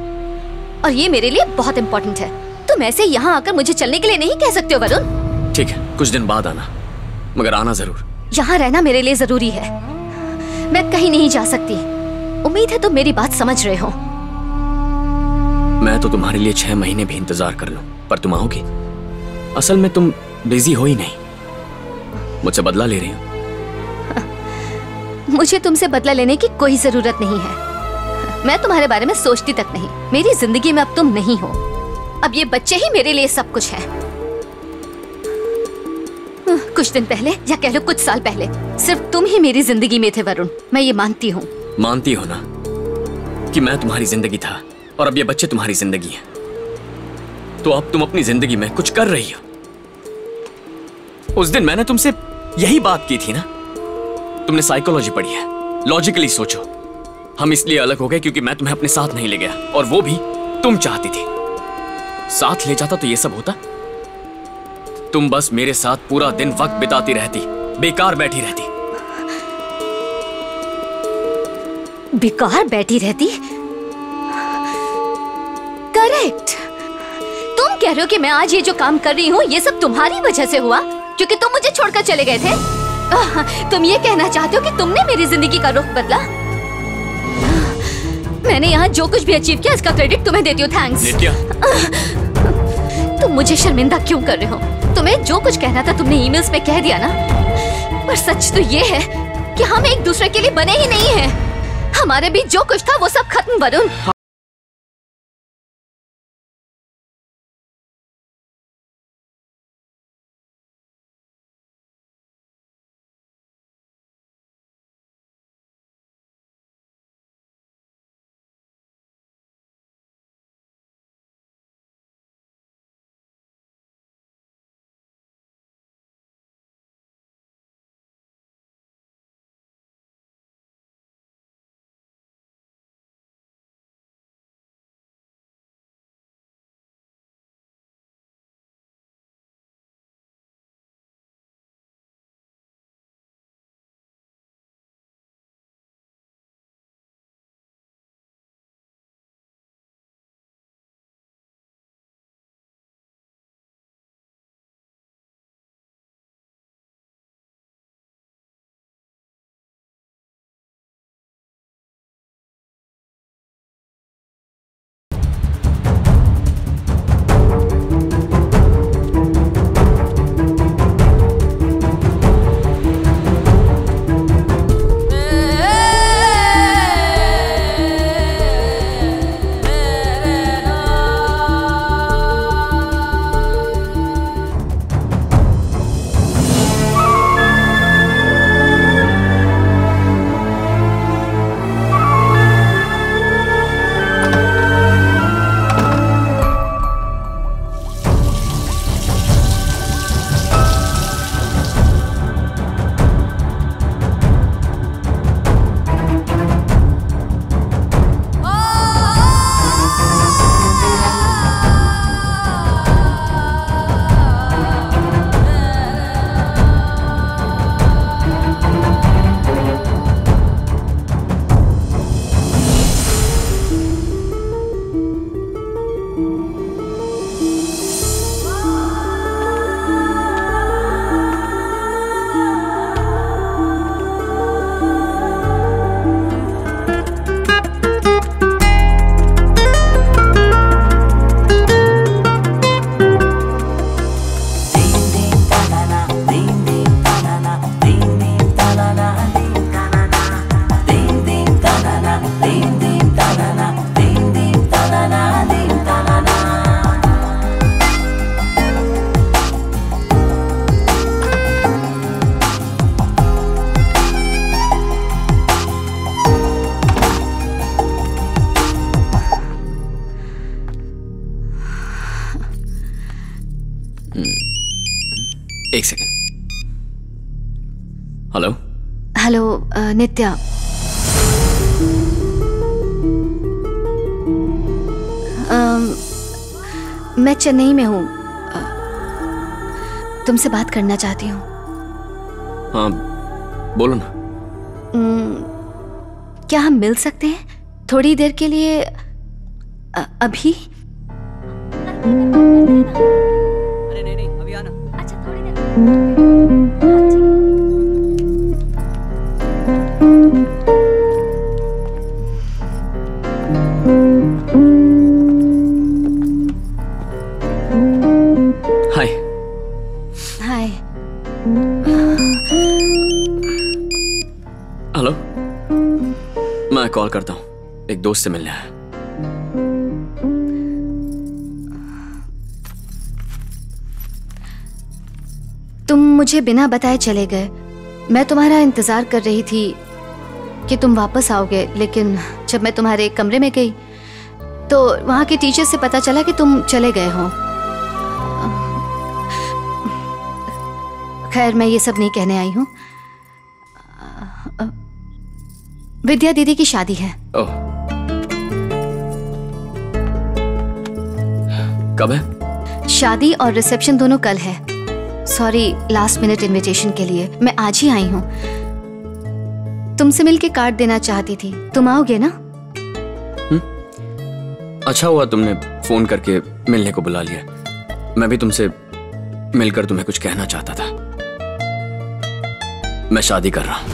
और ये मेरे लिए बहुत इम्पोर्टेंट है। तुम ऐसे यहाँ आकर मुझे चलने के लिए नहीं कह सकते हो वरुण। ठीक है कुछ दिन बाद आना मगर आना ज़रूर। यहाँ रहना मेरे लिए ज़रूरी है। मैं कहीं नहीं जा सकती। उम्मीद है तुम तो मेरी बात समझ रहे हो। मैं तो तुम्हारे लिए छह महीने भी इंतज़ार कर लूँ पर तुम आओगी? असल में तुम बिज़ी हो ही नहीं। मुझसे बदला ले रही हो। मुझे तुमसे बदला लेने की कोई ज़रूरत नहीं है। मैं तुम्हारे बारे में सोचती तक नहीं। मेरी ज़िंदगी में अब तुम नहीं हो। अब ये बच्चे ही मेरे लिए सब कुछ है। कुछ दिन पहले, या कह लो कुछ साल पहले, सिर्फ़ तुम ही मेरी ज़िंदगी में थे वरुण। मैं ये मानती हूँ। मानती हो ना? कि मैं तुम्हारी ज़िंदगी था, और अब ये बच्चे तुम्हारी ज़िंदगी हैं। तो अब तुम अपनी ज़िंदगी में कुछ कर रही हो। उस दिन मैंने तुमसे यही बात की थी ना? तुमने साइकोलॉजी पढ़ी है। लॉजिकली सोचो। हम इसलिए अलग हो गए क्योंकि मैं तुम्हें अपने साथ नहीं ले गया, और वो भी तुम चाहती थी। साथ ले जाता तो ये सब होता? तुम बस मेरे साथ पूरा दिन वक्त बिताती रहती बेकार बैठी रहती। बेकार बैठी रहती? करेक्ट तुम कह रहे हो कि मैं आज ये जो काम कर रही हूँ ये सब तुम्हारी वजह से हुआ क्योंकि तुम मुझे छोड़कर चले गए थे। तुम ये कहना चाहते हो कि तुमने मेरी ज़िंदगी का रुख बदला? मैंने यहाँ जो कुछ भी अचीव किया इसका क्रेडिट तुम्हें देती हूँ थैंक्स तुम मुझे शर्मिंदा क्यों कर रहे हो? तुम्हें जो कुछ कहना था तुमने ईमेल्स में कह दिया ना? पर सच तो ये है कि हम एक दूसरे के लिए बने ही नहीं हैं। हमारे बीच जो कुछ था वो सब खत्म, वरुण। हेलो नित्या अम, मैं चेन्नई में हूँ तुमसे बात करना चाहती हूँ हाँ बोलो ना क्या हम मिल सकते हैं थोड़ी देर के लिए अभी दोस्त से मिलने आया तुम मुझे बिना बताए चले गए। मैं तुम्हारा इंतज़ार कर रही थी कि तुम वापस आओगे लेकिन जब मैं तुम्हारे कमरे में गई तो वहाँ के टीचर से पता चला कि तुम चले गए हो। खैर मैं ये सब नहीं कहने आई हूँ। विद्या दीदी की शादी है। ओह। कब है? शादी और रिसेप्शन दोनों कल है। सॉरी लास्ट मिनट इनविटेशन के लिए। मैं आज ही आई हूँ। तुमसे मिलके कार्ड देना चाहती थी। तुम आओगे ना? अच्छा हुआ तुमने फ़ोन करके मिलने को बुला लिया। मैं भी तुमसे मिलकर तुम्हें कुछ कहना चाहता था। मैं शादी कर रहा हूँ।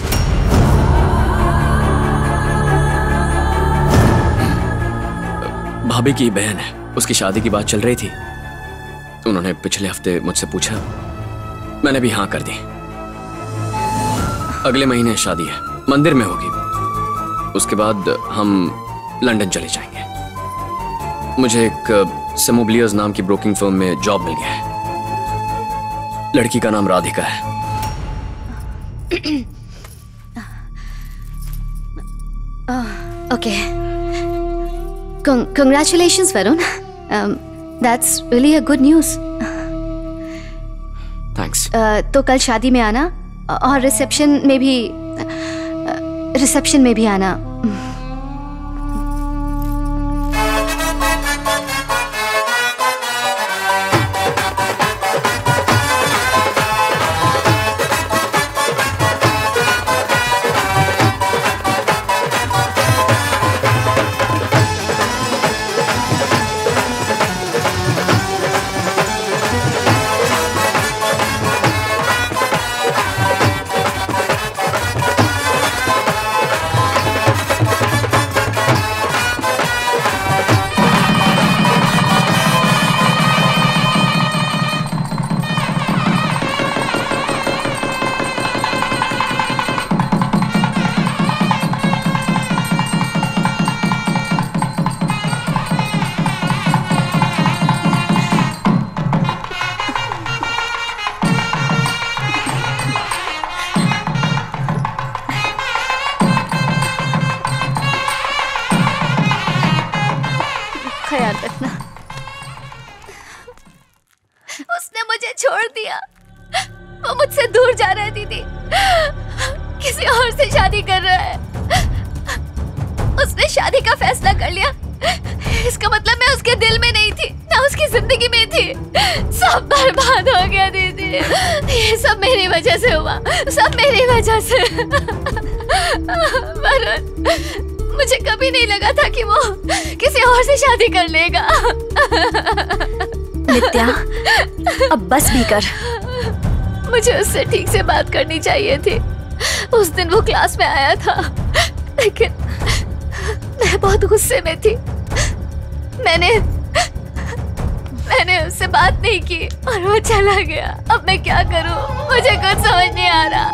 भाभी की बहन है। उसकी शादी की बात चल रही थी तो उन्होंने पिछले हफ़्ते मुझसे पूछा, मैंने भी हाँ कर दी। अगले महीने शादी है, मंदिर में होगी। उसके बाद हम लंदन चले जाएँगे। मुझे एक सेमोब्लियर्स नाम की ब्रोकिंग फर्म में जॉब मिल गया है। लड़की का नाम राधिका है। Okay. Congratulations Varun. That's really a good news thanks तो कल शादी में आना और रिसेप्शन में भी रिसेप्शन में भी आना। से शादी कर लेगा। नित्या अब बस भी कर। मुझे उससे ठीक से बात करनी चाहिए थी। उस दिन वो क्लास में आया था। लेकिन मैं बहुत गुस्से में थी। मैंने मैंने उससे बात नहीं की और वो चला गया। अब मैं क्या करूँ? मुझे कुछ समझ नहीं आ रहा।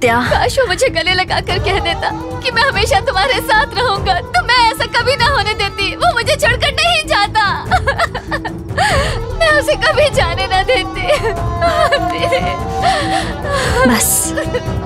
नित्या। काश वो मुझे गले लगा कर कह देता कि मैं हमेशा तुम्हारे साथ रहूँगा तो मैं ऐसा कभी ना होने देती। वो मुझे छोड़कर नहीं जाता। मैं उसे कभी जाने ना देती। बस।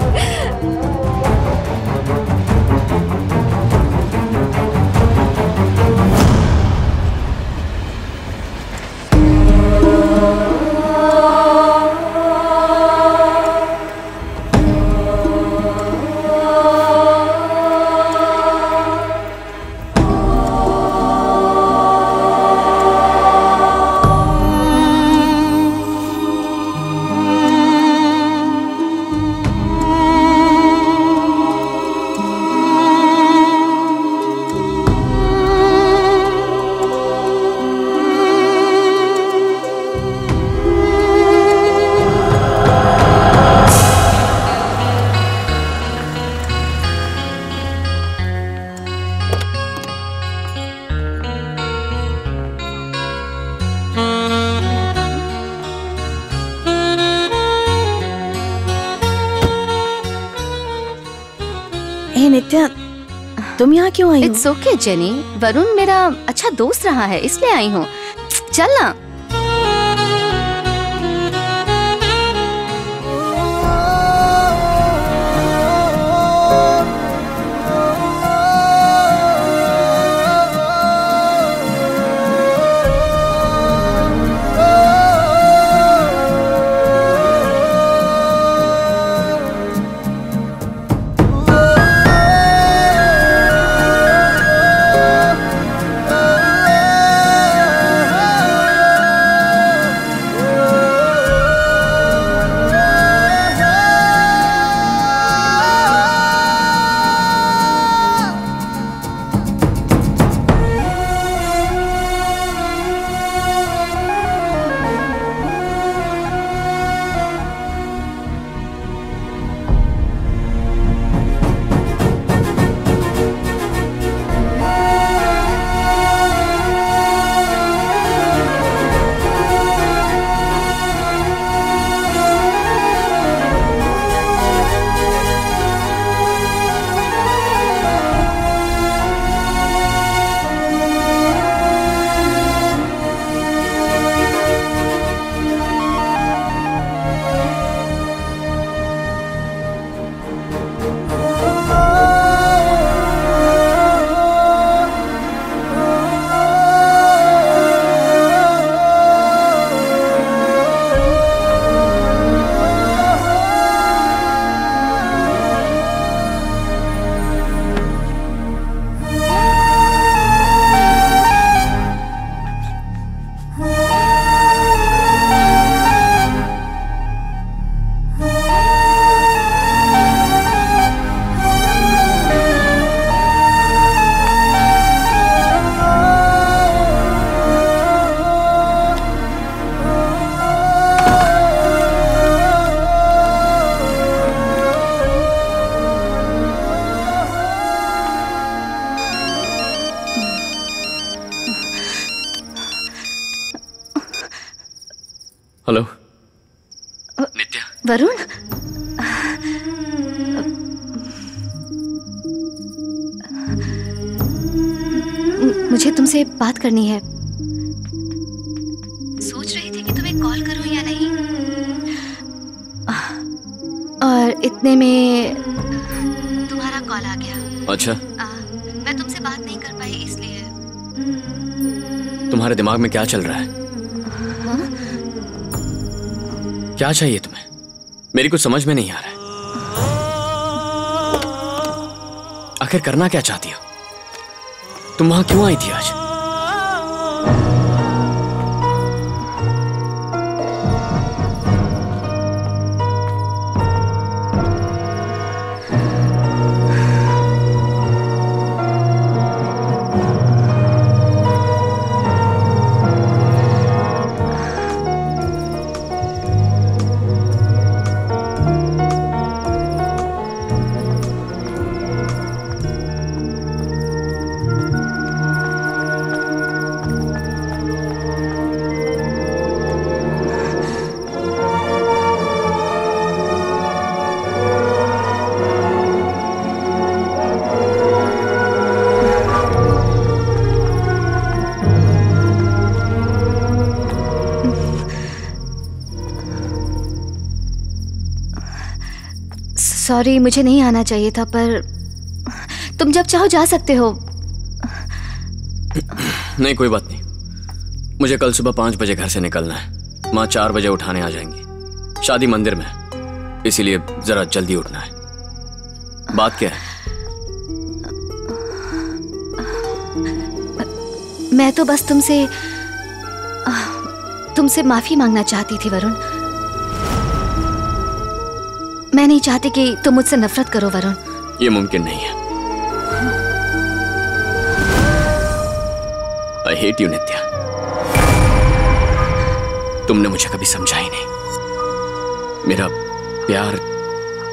इट्स ओके जेनी वरुण मेरा अच्छा दोस्त रहा है इसलिए आई हूँ। चल ना। तुम्हारे दिमाग में क्या चल रहा है? हा? क्या चाहिए तुम्हें? मेरी कुछ समझ में नहीं आ रहा है। आखिर करना क्या चाहती हो? तुम वहाँ क्यों आई थी आज? सॉरी मुझे नहीं आना चाहिए था पर तुम जब चाहो जा सकते हो। नहीं कोई बात नहीं। मुझे कल सुबह पाँच बजे घर से निकलना है। माँ चार बजे उठाने आ जाएँगी। शादी मंदिर में इसीलिए जरा जल्दी उठना है। बात क्या है? मैं तो बस तुमसे तुमसे माफ़ी मांगना चाहती थी वरुण। मैं नहीं चाहती कि तुम मुझसे नफरत करो वरुण। ये मुमकिन नहीं है। आई हेट यू नित्या तुमने मुझे कभी समझा ही नहीं। मेरा प्यार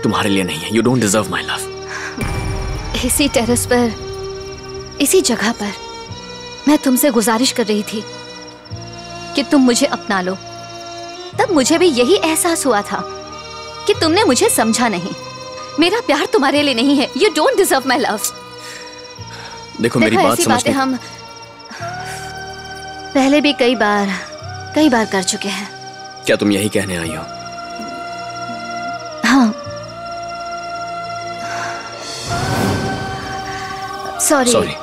तुम्हारे लिए नहीं है। You don't deserve my love इसी टेरेस पर इसी जगह पर मैं तुमसे गुजारिश कर रही थी कि तुम मुझे अपना लो। तब मुझे भी यही एहसास हुआ था। कि तुमने मुझे समझा नहीं। मेरा प्यार तुम्हारे लिए नहीं है। You don't deserve my love देखो मेरी बात ऐसी बातें हम पहले भी कई बार कई बार कर चुके हैं। क्या तुम यही कहने आई हो? हाँ। सॉरी सॉरी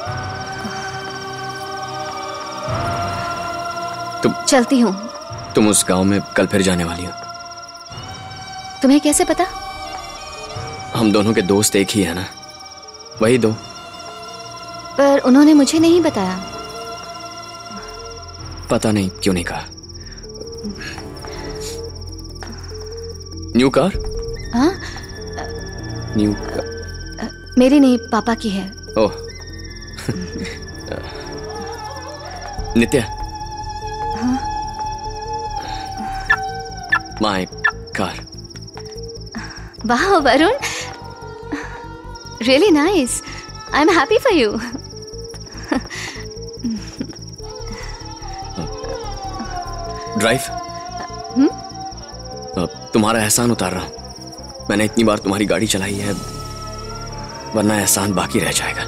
तुम चलती हूँ। तुम उस गाँव में कल फिर जाने वाली हो। तुम्हें कैसे पता? हम दोनों के दोस्त एक ही है ना? वही दो। पर उन्होंने मुझे नहीं बताया। पता नहीं क्यों नहीं कहा? न्यू कार हाँ? न्यू कार मेरी नहीं पापा की है। ओह। नित्या। हाँ? वाह Varun really nice I am happy for you drive hmm? तुम्हारा एहसान उतार रहा हूँ। मैंने इतनी बार तुम्हारी गाड़ी चलाई है वरना एहसान बाकी रह जाएगा।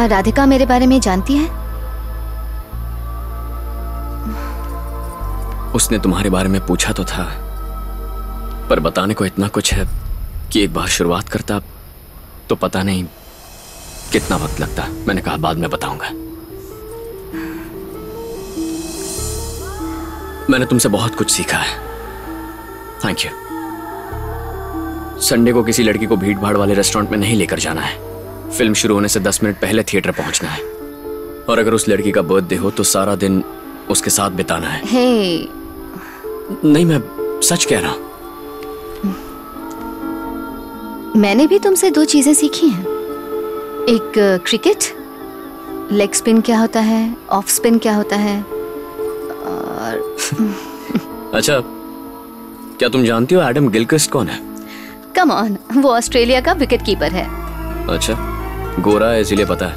क्या राधिका मेरे बारे में जानती है? उसने तुम्हारे बारे में पूछा तो था, पर बताने को इतना कुछ है कि एक बार शुरुआत करता तो पता नहीं कितना वक्त लगता। मैंने कहा, बाद में बताऊँगा। मैंने तुमसे बहुत कुछ सीखा है। थैंक यू संडे को किसी लड़की को भीड़ भाड़ वाले रेस्टोरेंट में नहीं लेकर जाना है। फ़िल्म शुरू होने से दस मिनट पहले थिएटर पहुँचना है। और अगर उस लड़की का बर्थडे हो तो सारा दिन उसके साथ बिताना है। हे। नहीं मैं सच कह रहा हूँ। मैंने भी तुमसे दो चीज़ें सीखी हैं। एक क्रिकेट। लेग स्पिन क्या होता है? ऑफ़ स्पिन क्या होता है? और अच्छा क्या तुम जानती हो एडम गिलक्रिस्ट कौन है? कम ऑन वो ऑस्ट्रेलिया का विकेट कीपर है। अच्छा। गोरा है इसीलिए पता है।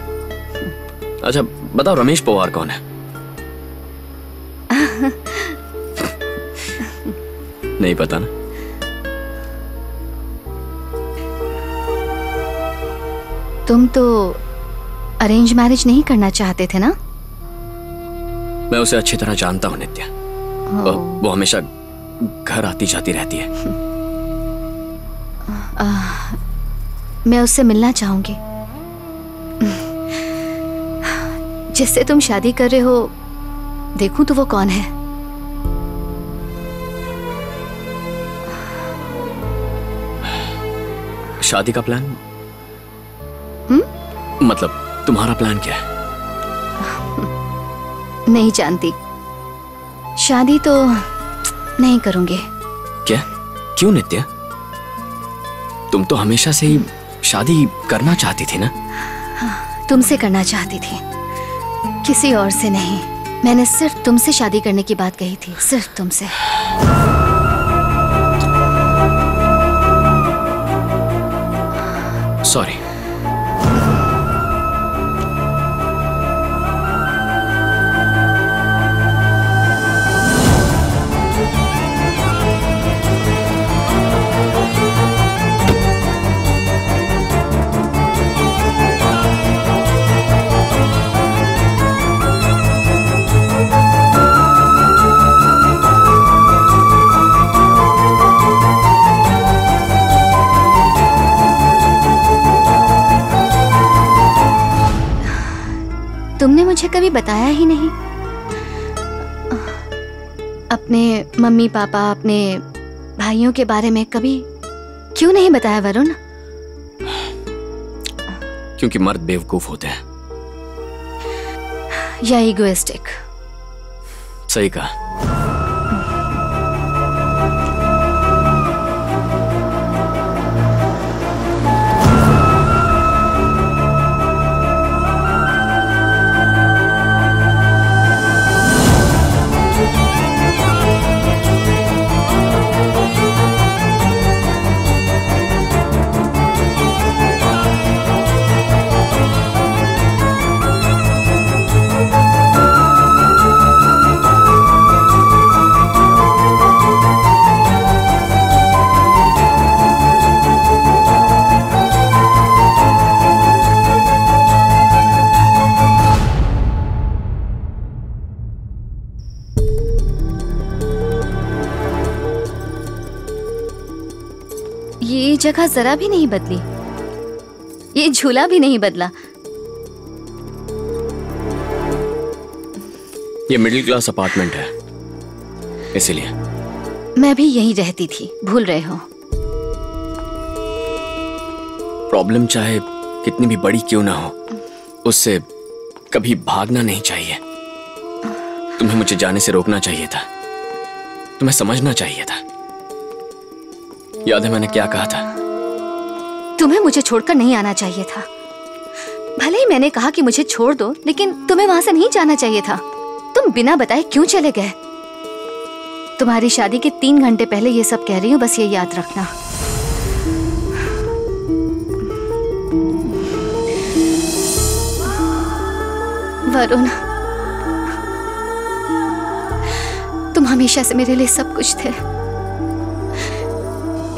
अच्छा बताओ रमेश पवार कौन है? नहीं पता ना। तुम तो अरेंज मैरिज नहीं करना चाहते थे ना? मैं उसे अच्छी तरह जानता हूँ नित्या। वो, वो हमेशा घर आती जाती रहती है। आह, मैं उससे मिलना चाहूँगी। जिससे तुम शादी कर रहे हो देखूँ तो वो कौन है? शादी का प्लान हम्म? मतलब तुम्हारा प्लान क्या है? नहीं जानती। शादी तो नहीं करूँगी। क्या? क्यों नित्या? तुम तो हमेशा से ही शादी करना चाहती थी ना? तुमसे करना चाहती थी। किसी और से नहीं। मैंने सिर्फ़ तुमसे शादी करने की बात कही थी। सिर्फ़ तुमसे। सॉरी तुमने मुझे कभी बताया ही नहीं। अपने मम्मी पापा अपने भाइयों के बारे में कभी क्यों नहीं बताया वरुण? क्योंकि मर्द बेवकूफ़ होते हैं। या इगोइस्टिक सही कहा। जगह जरा भी नहीं बदली। ये झूला भी नहीं बदला। ये मिडिल क्लास अपार्टमेंट है। इसीलिए। मैं भी यहीं रहती थी। भूल रहे हो। प्रॉब्लम चाहे कितनी भी बड़ी क्यों ना हो उससे कभी भागना नहीं चाहिए। तुम्हें मुझे जाने से रोकना चाहिए था। तुम्हें समझना चाहिए था। याद है मैंने क्या कहा था? तुम्हें मुझे छोड़कर नहीं आना चाहिए था। भले ही मैंने कहा कि मुझे छोड़ दो लेकिन तुम्हें वहाँ से नहीं जाना चाहिए था। तुम बिना बताए क्यों चले गए? तुम्हारी शादी के तीन घंटे पहले ये सब कह रही हूँ बस ये याद रखना। वरुण तुम हमेशा से मेरे लिए सब कुछ थे।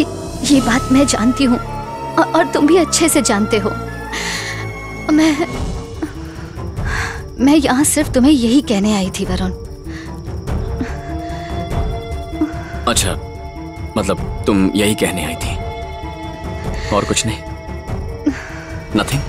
ये, बात मैं जानती हूँ। और, तुम भी अच्छे से जानते हो। मैं मैं यहाँ सिर्फ़ तुम्हें यही कहने आई थी वरुण। अच्छा मतलब तुम यही कहने आई थी। और कुछ नहीं? नथिंग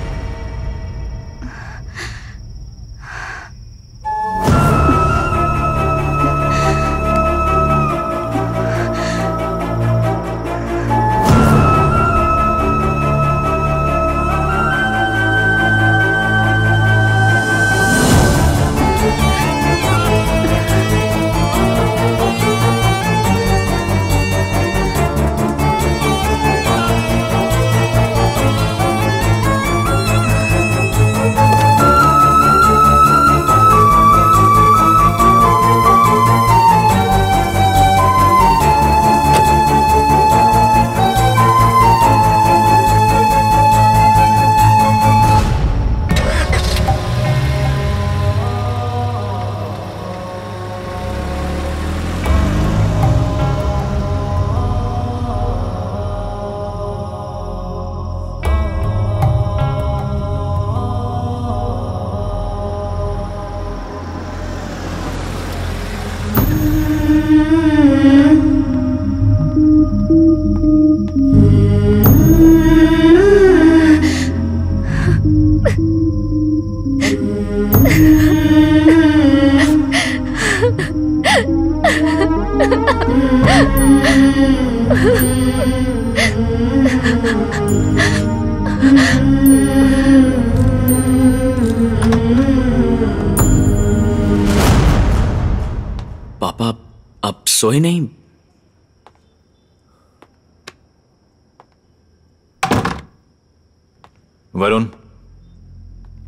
वरुण,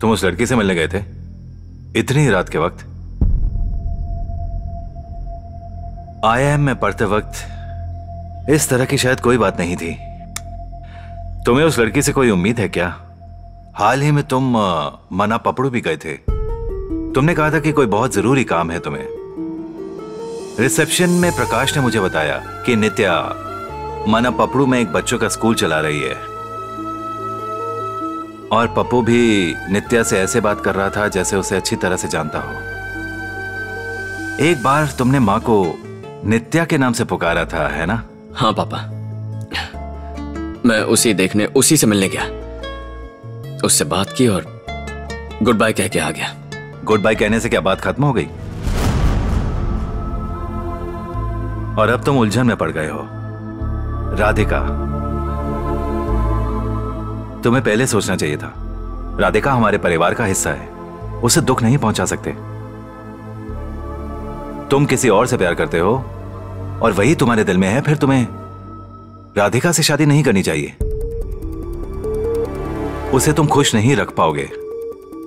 तुम उस लड़की से मिलने गए थे? इतनी रात के वक्त? आईआईएम में पढ़ते वक्त इस तरह की शायद कोई बात नहीं थी। तुम्हें उस लड़की से कोई उम्मीद है क्या? हाल ही में तुम मना पपड़ू भी गए थे। तुमने कहा था कि कोई बहुत ज़रूरी काम है तुम्हें। रिसेप्शन में प्रकाश ने मुझे बताया कि नित्या मना पपड़ू में एक बच्चों का स्कूल चला रही है। और पप्पू भी नित्या से ऐसे बात कर रहा था जैसे उसे अच्छी तरह से जानता हो। एक बार तुमने माँ को नित्या के नाम से पुकारा था है ना? हाँ पापा। मैं उसी देखने उसी से मिलने गया। उससे बात की और गुड बाय कह के आ गया। गुड बाय कहने से क्या बात खत्म हो गई? और अब तुम उलझन में पड़ गए हो। राधिका। तुम्हें पहले सोचना चाहिए था। राधिका हमारे परिवार का हिस्सा है। उसे दुख नहीं पहुँचा सकते। तुम किसी और से प्यार करते हो, और वही तुम्हारे दिल में है, फिर तुम्हें राधिका से शादी नहीं करनी चाहिए। उसे तुम खुश नहीं रख पाओगे,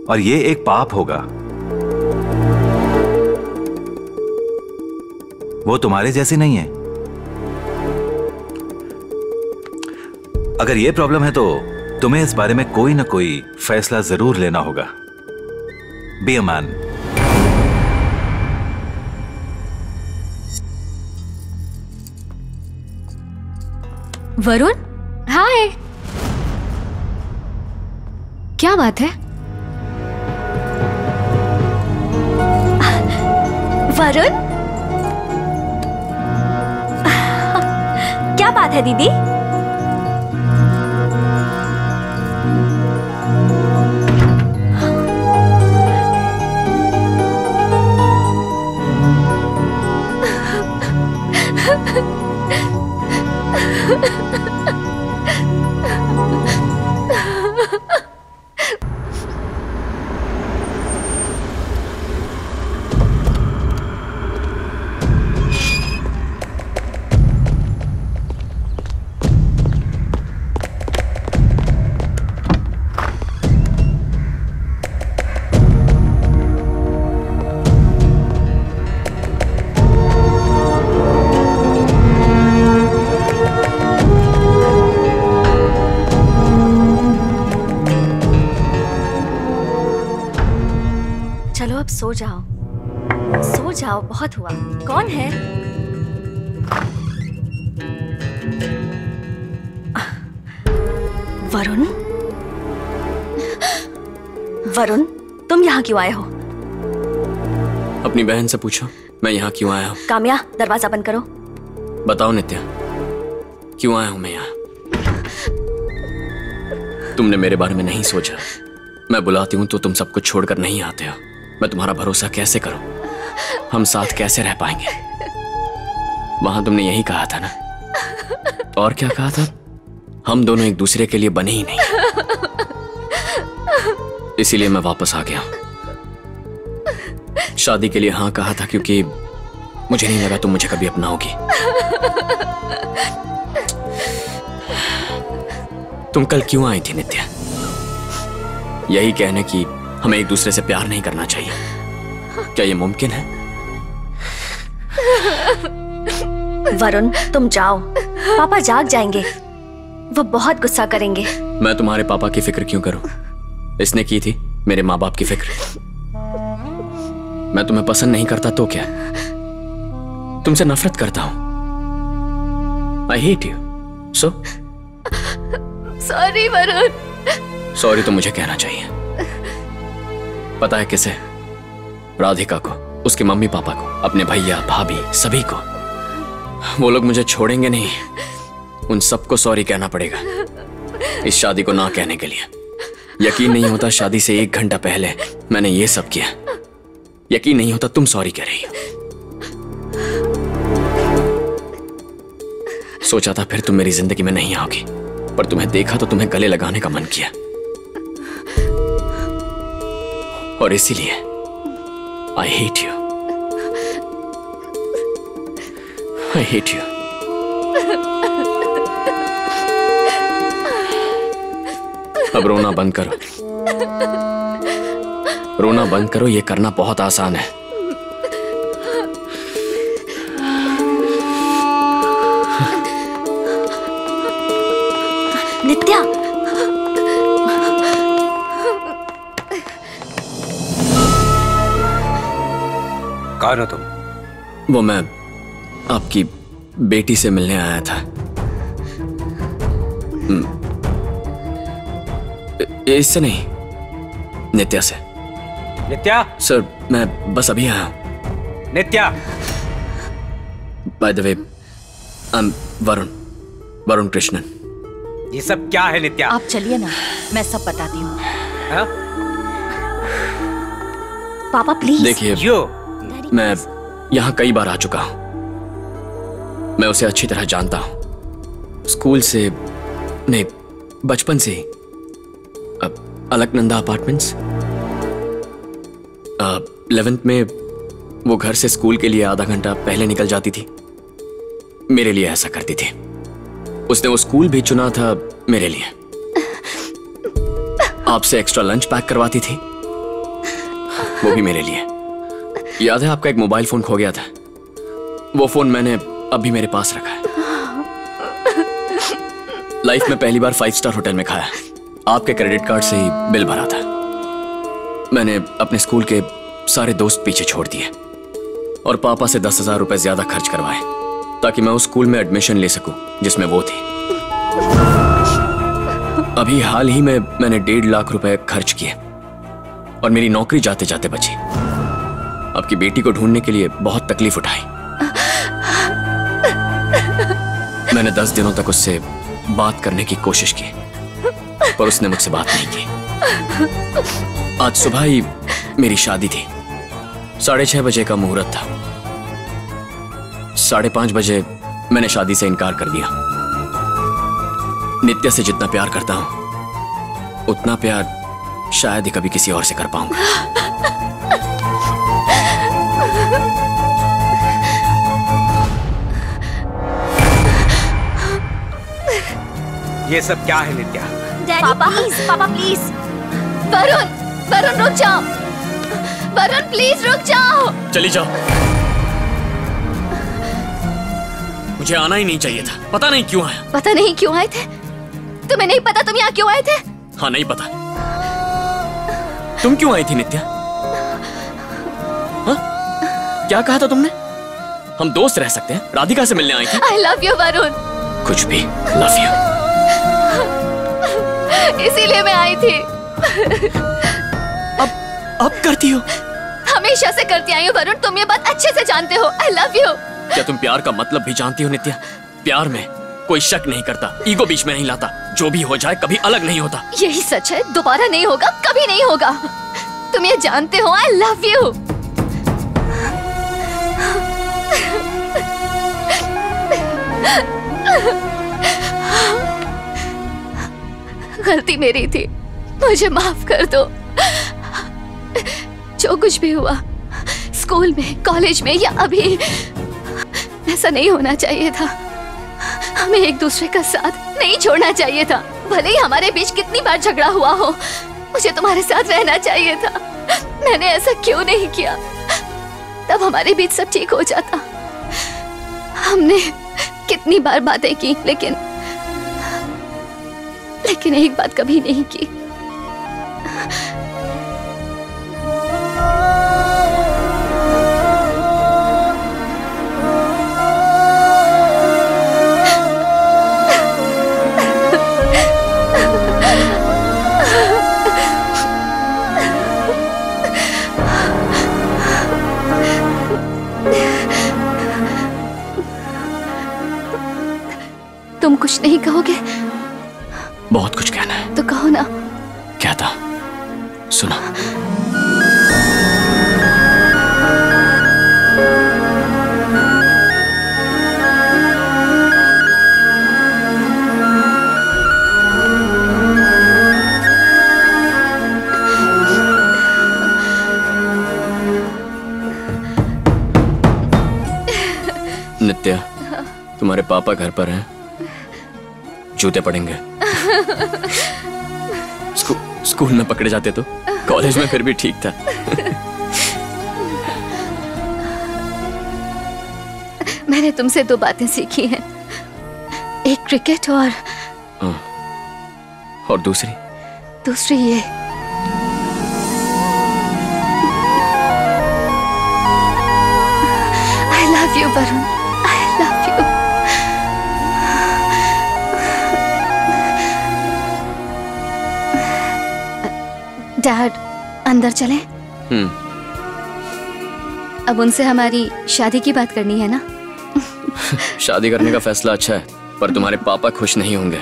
और यह एक पाप होगा। वो तुम्हारे जैसी नहीं है। अगर ये प्रॉब्लम है तो तुम्हें इस बारे में कोई ना कोई फैसला ज़रूर लेना होगा। Be a man Varun? Hi. क्या बात है? वरुण? क्या बात है, दीदी? बहुत हुआ। कौन है? वरुण? वरुण तुम यहाँ क्यों आए हो? अपनी बहन से पूछो मैं यहाँ क्यों आया हूँ? काम्या दरवाज़ा बंद करो। बताओ नित्या क्यों आया हूँ मैं यहाँ? तुमने मेरे बारे में नहीं सोचा। मैं बुलाती हूँ तो तुम सब कुछ छोड़कर नहीं आते हो। मैं तुम्हारा भरोसा कैसे करूँ? हम साथ कैसे रह पाएँगे? वहाँ तुमने यही कहा था ना? और क्या कहा था? हम दोनों एक दूसरे के लिए बने ही नहीं। इसीलिए मैं वापस आ गया। शादी के लिए हाँ कहा था क्योंकि मुझे नहीं लगा तुम मुझे कभी अपनाओगी। तुम कल क्यों आई थी नित्या? यही कहने की हमें एक दूसरे से प्यार नहीं करना चाहिए। क्या यह मुमकिन है? वरुण तुम जाओ। पापा जाग जाएँगे। वो बहुत गुस्सा करेंगे। मैं तुम्हारे पापा की फ़िक्र क्यों करूँ? इसने की थी मेरे माँ बाप की फ़िक्र। मैं तुम्हें पसंद नहीं करता तो क्या? तुमसे नफरत करता हूँ। I hate you so sorry Varun. Sorry तो मुझे कहना चाहिए। पता है किसे? राधिका को उसके मम्मी पापा को अपने भैया भाभी सभी को। वो लोग मुझे छोड़ेंगे नहीं। उन सबको सॉरी कहना पड़ेगा। इस शादी को ना कहने के लिए। यकीन नहीं होता शादी से एक घंटा पहले मैंने ये सब किया। यकीन नहीं होता तुम सॉरी कह रही हो। सोचा था फिर तुम मेरी ज़िंदगी में नहीं आओगी। पर तुम्हें देखा तो तुम्हें गले लगाने का मन किया। और इसीलिए I hate you I hate you अब रोना बंद करो। रोना बंद करो ये करना बहुत आसान है। नित्या। कौन हो तुम? वो मैं आपकी बेटी से मिलने आया था। हम्म, इससे नहीं नित्या से। नित्या? सर मैं बस अभी आया हूँ। Nitya? By the way I am Varun Varun Krishnan ये सब क्या है नित्या? आप चलिए ना मैं सब बताती हूँ। हाँ? पापा प्लीज़ देखिए यो। मैं यहाँ कई बार आ चुका हूँ। मैं उसे अच्छी तरह जानता हूँ। स्कूल से, नहीं, बचपन से ही। अब, अलकनंदा अपार्टमेंट्स। इलेवेंथ में वो घर से स्कूल के लिए आधा घंटा पहले निकल जाती थी। मेरे लिए ऐसा करती थी। उसने वो स्कूल भी चुना था मेरे लिए। आपसे एक्स्ट्रा लंच पैक करवाती थी। वो भी मेरे लिए। याद है आपका एक मोबाइल फ़ोन खो गया था? वो फ़ोन मैंने अभी मेरे पास रखा है। लाइफ में पहली बार फाइव स्टार होटल में खाया। आपके क्रेडिट कार्ड से ही बिल भरा था। मैंने अपने स्कूल के सारे दोस्त पीछे छोड़ दिए। और पापा से दस हज़ार रुपए ज़्यादा खर्च करवाए, ताकि मैं उस स्कूल में एडमिशन ले सकूँ, जिसमें वो थी। अभी हाल ही में मैंने डेढ़ लाख रुपए खर्च किए, और मेरी नौकरी जाते जाते बची। आपकी बेटी को ढूँढने के लिए बहुत तकलीफ़ उठाई। मैंने दस दिनों तक उससे बात करने की कोशिश की, पर उसने मुझसे बात नहीं की। आज सुबह ही मेरी शादी थी। साढ़े छह बजे का मुहूर्त था। साढ़े पाँच बजे मैंने शादी से इनकार कर दिया। नित्य से जितना प्यार करता हूँ, उतना प्यार शायद ही कभी किसी और से कर पाऊँगा। ये सब क्या है नित्या? डैडी प्लीज़ पापा प्लीज़ वरुण वरुण रुक जाओ। वरुण प्लीज़ रुक जाओ। चली जाओ। मुझे आना ही नहीं चाहिए था। पता नहीं क्यों आया। पता नहीं क्यों आए थे? तुम्हें नहीं पता तुम यहाँ क्यों आए थे? हाँ नहीं पता। तुम क्यों आई थी नित्या? हाँ? क्या कहा था तुमने? हम दोस्त रह सकते हैं। राधिका से मिलने आई थी। I love you Varun. कुछ भी। लव यू इसीलिए मैं आई थी। अब अब करती हो? हमेशा से करती आई हूँ वरुण तुम ये बात अच्छे से जानते हो। आई लव यू क्या तुम प्यार का मतलब भी जानती हो नित्या? प्यार में कोई शक नहीं करता ईगो बीच में नहीं लाता। जो भी हो जाए कभी अलग नहीं होता। यही सच है दोबारा नहीं होगा कभी नहीं होगा। तुम ये जानते हो आई लव यू गलती मेरी थी। मुझे माफ़ कर दो। जो कुछ भी हुआ, स्कूल में, कॉलेज में या अभी, ऐसा नहीं होना चाहिए था। हमें एक दूसरे का साथ नहीं छोड़ना चाहिए था। भले ही हमारे बीच कितनी बार झगड़ा हुआ हो, मुझे तुम्हारे साथ रहना चाहिए था। मैंने ऐसा क्यों नहीं किया? तब हमारे बीच सब ठीक हो जाता। हमने कितनी बार बातें की, लेकिन लेकिन एक बात कभी नहीं की। तुम कुछ नहीं कहोगे? बहुत कुछ कहना है। तो कहो ना। क्या था? सुना। नित्या तुम्हारे पापा घर पर हैं। जूते पड़ेंगे। स्कू, स्कूल में पकड़े जाते तो कॉलेज में फिर भी ठीक था। मैंने तुमसे दो बातें सीखी हैं। एक क्रिकेट और हाँ। और दूसरी? दूसरी ये अंदर चलें। हम्म। अब उनसे हमारी शादी की बात करनी है ना? शादी करने का फैसला अच्छा है पर तुम्हारे पापा खुश नहीं होंगे।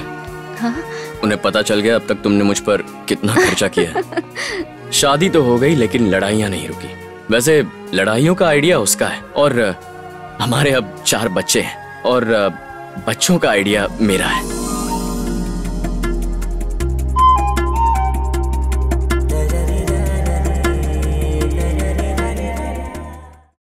हाँ? उन्हें पता चल गया अब तक तुमने मुझ पर कितना खर्चा किया है। शादी तो हो गई लेकिन लड़ाइयाँ नहीं रुकी। वैसे लड़ाइयों का आइडिया उसका है और हमारे अब चार बच्चे हैं और बच्चों का आइडिया मेरा है।